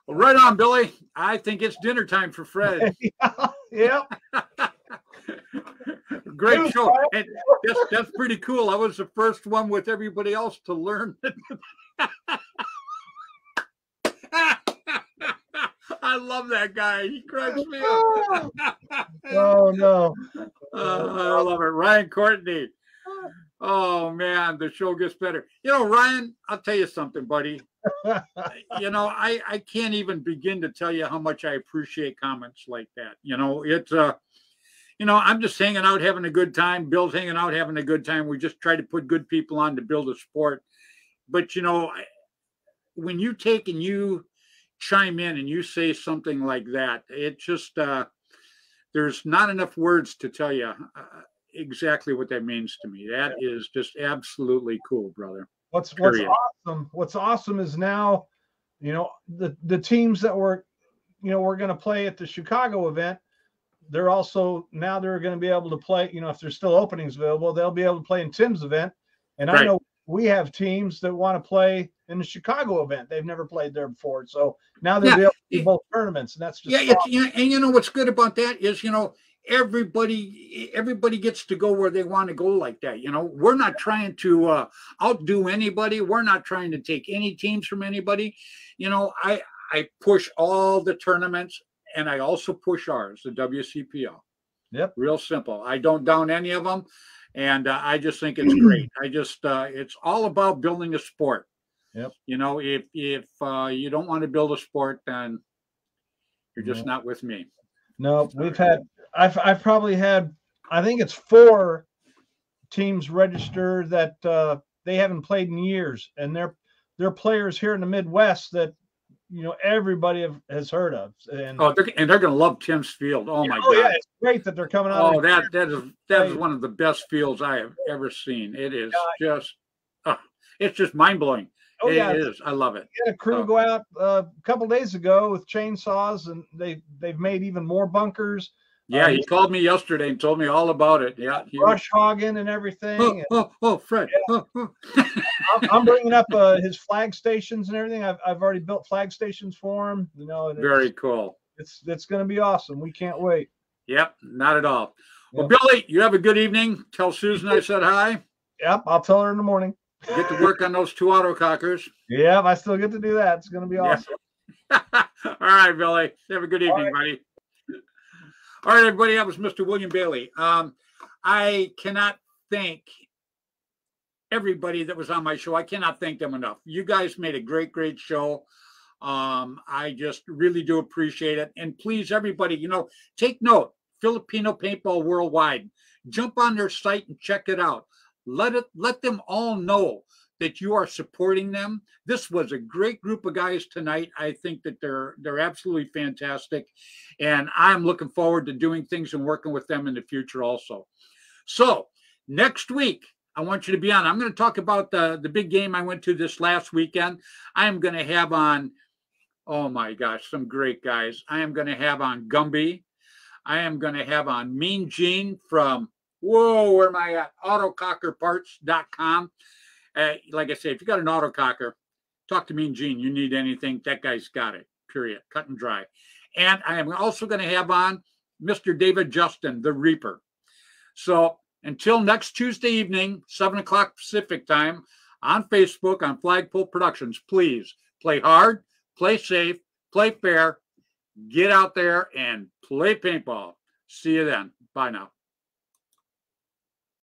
Speaker 1: well, right on, Billy. I think it's dinner time for Fred.
Speaker 2: yep.
Speaker 1: Great show. And that's, that's pretty cool. I was the first one with everybody else to learn. I love that guy. He cracks me up.
Speaker 2: Oh no.
Speaker 1: Uh, I love it. Ryan Courtney. Oh man, the show gets better. You know, Ryan, I'll tell you something, buddy. you know, I I can't even begin to tell you how much I appreciate comments like that. You know, it's uh you know, I'm just hanging out having a good time. Bill's hanging out having a good time. We just try to put good people on to build a sport. But you know, when you take and you chime in and you say something like that, it just uh there's not enough words to tell you uh, exactly what that means to me. That is just absolutely cool, brother.
Speaker 2: What's what's awesome? What's awesome is now, you know, the the teams that were, you know, we're going to play at the Chicago event. They're also now they're going to be able to play. You know, if there's still openings available, they'll be able to play in Tim's event. And I know we have teams that want to play in the Chicago event. They've never played there before, so now they'll
Speaker 1: Yeah,
Speaker 2: be able to do both tournaments, and that's just
Speaker 1: Yeah, you and you know what's good about that is you know everybody everybody gets to go where they want to go like that. You know, we're not trying to uh, outdo anybody. We're not trying to take any teams from anybody. You know, I I push all the tournaments and I also push ours, the WCPL.
Speaker 2: Yep.
Speaker 1: Real simple. I don't down any of them, and uh, I just think it's great. I just uh, it's all about building a sport.
Speaker 2: Yep.
Speaker 1: You know, if if uh, you don't want to build a sport, then you're just
Speaker 2: Yep.
Speaker 1: not with me.
Speaker 2: No, we've had I've I've probably had I think it's four teams registered that uh, they haven't played in years, and they're they're players here in the Midwest that you know everybody have, has heard of. And
Speaker 1: Oh, they're, and they're going to love Tim's Field. Oh my
Speaker 2: oh yeah,
Speaker 1: God!
Speaker 2: it's great that they're coming out.
Speaker 1: Oh, that that is that is one of the best fields I have ever seen. It is just, uh, it's just mind blowing.
Speaker 2: Oh
Speaker 1: It
Speaker 2: yeah,
Speaker 1: is. I love it.
Speaker 2: We had a crew
Speaker 1: So-
Speaker 2: go out uh, a couple days ago with chainsaws, and they they've made even more bunkers,
Speaker 1: Yeah, he called me yesterday and told me all about it. Yeah.
Speaker 2: Brush hogging, and everything.
Speaker 1: oh,
Speaker 2: and
Speaker 1: oh, oh, Fred. oh, oh.
Speaker 2: I'm, I'm bringing up uh, his flag stations and everything. I've, I've already built flag stations for him. You know,
Speaker 1: Very
Speaker 2: it's,
Speaker 1: cool.
Speaker 2: it's it's going to be awesome. We can't wait.
Speaker 1: Yep, not at all. Well, Billy, you have a good evening. Tell Susan I said hi.
Speaker 2: Yep, I'll tell her in the morning.
Speaker 1: Get to work on those two autocockers.
Speaker 2: Yep, I still get to do that. It's going to be
Speaker 1: Yeah.
Speaker 2: awesome.
Speaker 1: all right, Billy. Have a good evening, buddy. All right, everybody. That was Mr. William Bailey. Um, I cannot thank everybody that was on my show. I cannot thank them enough. You guys made a great, great show. Um, I just really do appreciate it. And please, everybody, you know, take note. Filipino Paintball Worldwide. Jump on their site and check it out. Let it let them all know that you are supporting them. This was a great group of guys tonight. I think that they're they're absolutely fantastic, and I'm looking forward to doing things and working with them in the future also. So next week, I want you to be on. I'm going to talk about the the big game I went to this last weekend. I am going to have on, oh my gosh, some great guys. I am going to have on Gumby. I am going to have on Mean Gene from whoa, where am I at? Autocockerparts.com. Uh, like I say, if you got an autococker, talk to me and Gene. You need anything, that guy's got it. Period. Cut and dry. And I am also going to have on Mr. David Justin, the Reaper. So until next Tuesday evening, seven o'clock Pacific time, on Facebook on Flag Pull Productions, please play hard, play safe, play fair, get out there and play paintball. See you then. Bye now.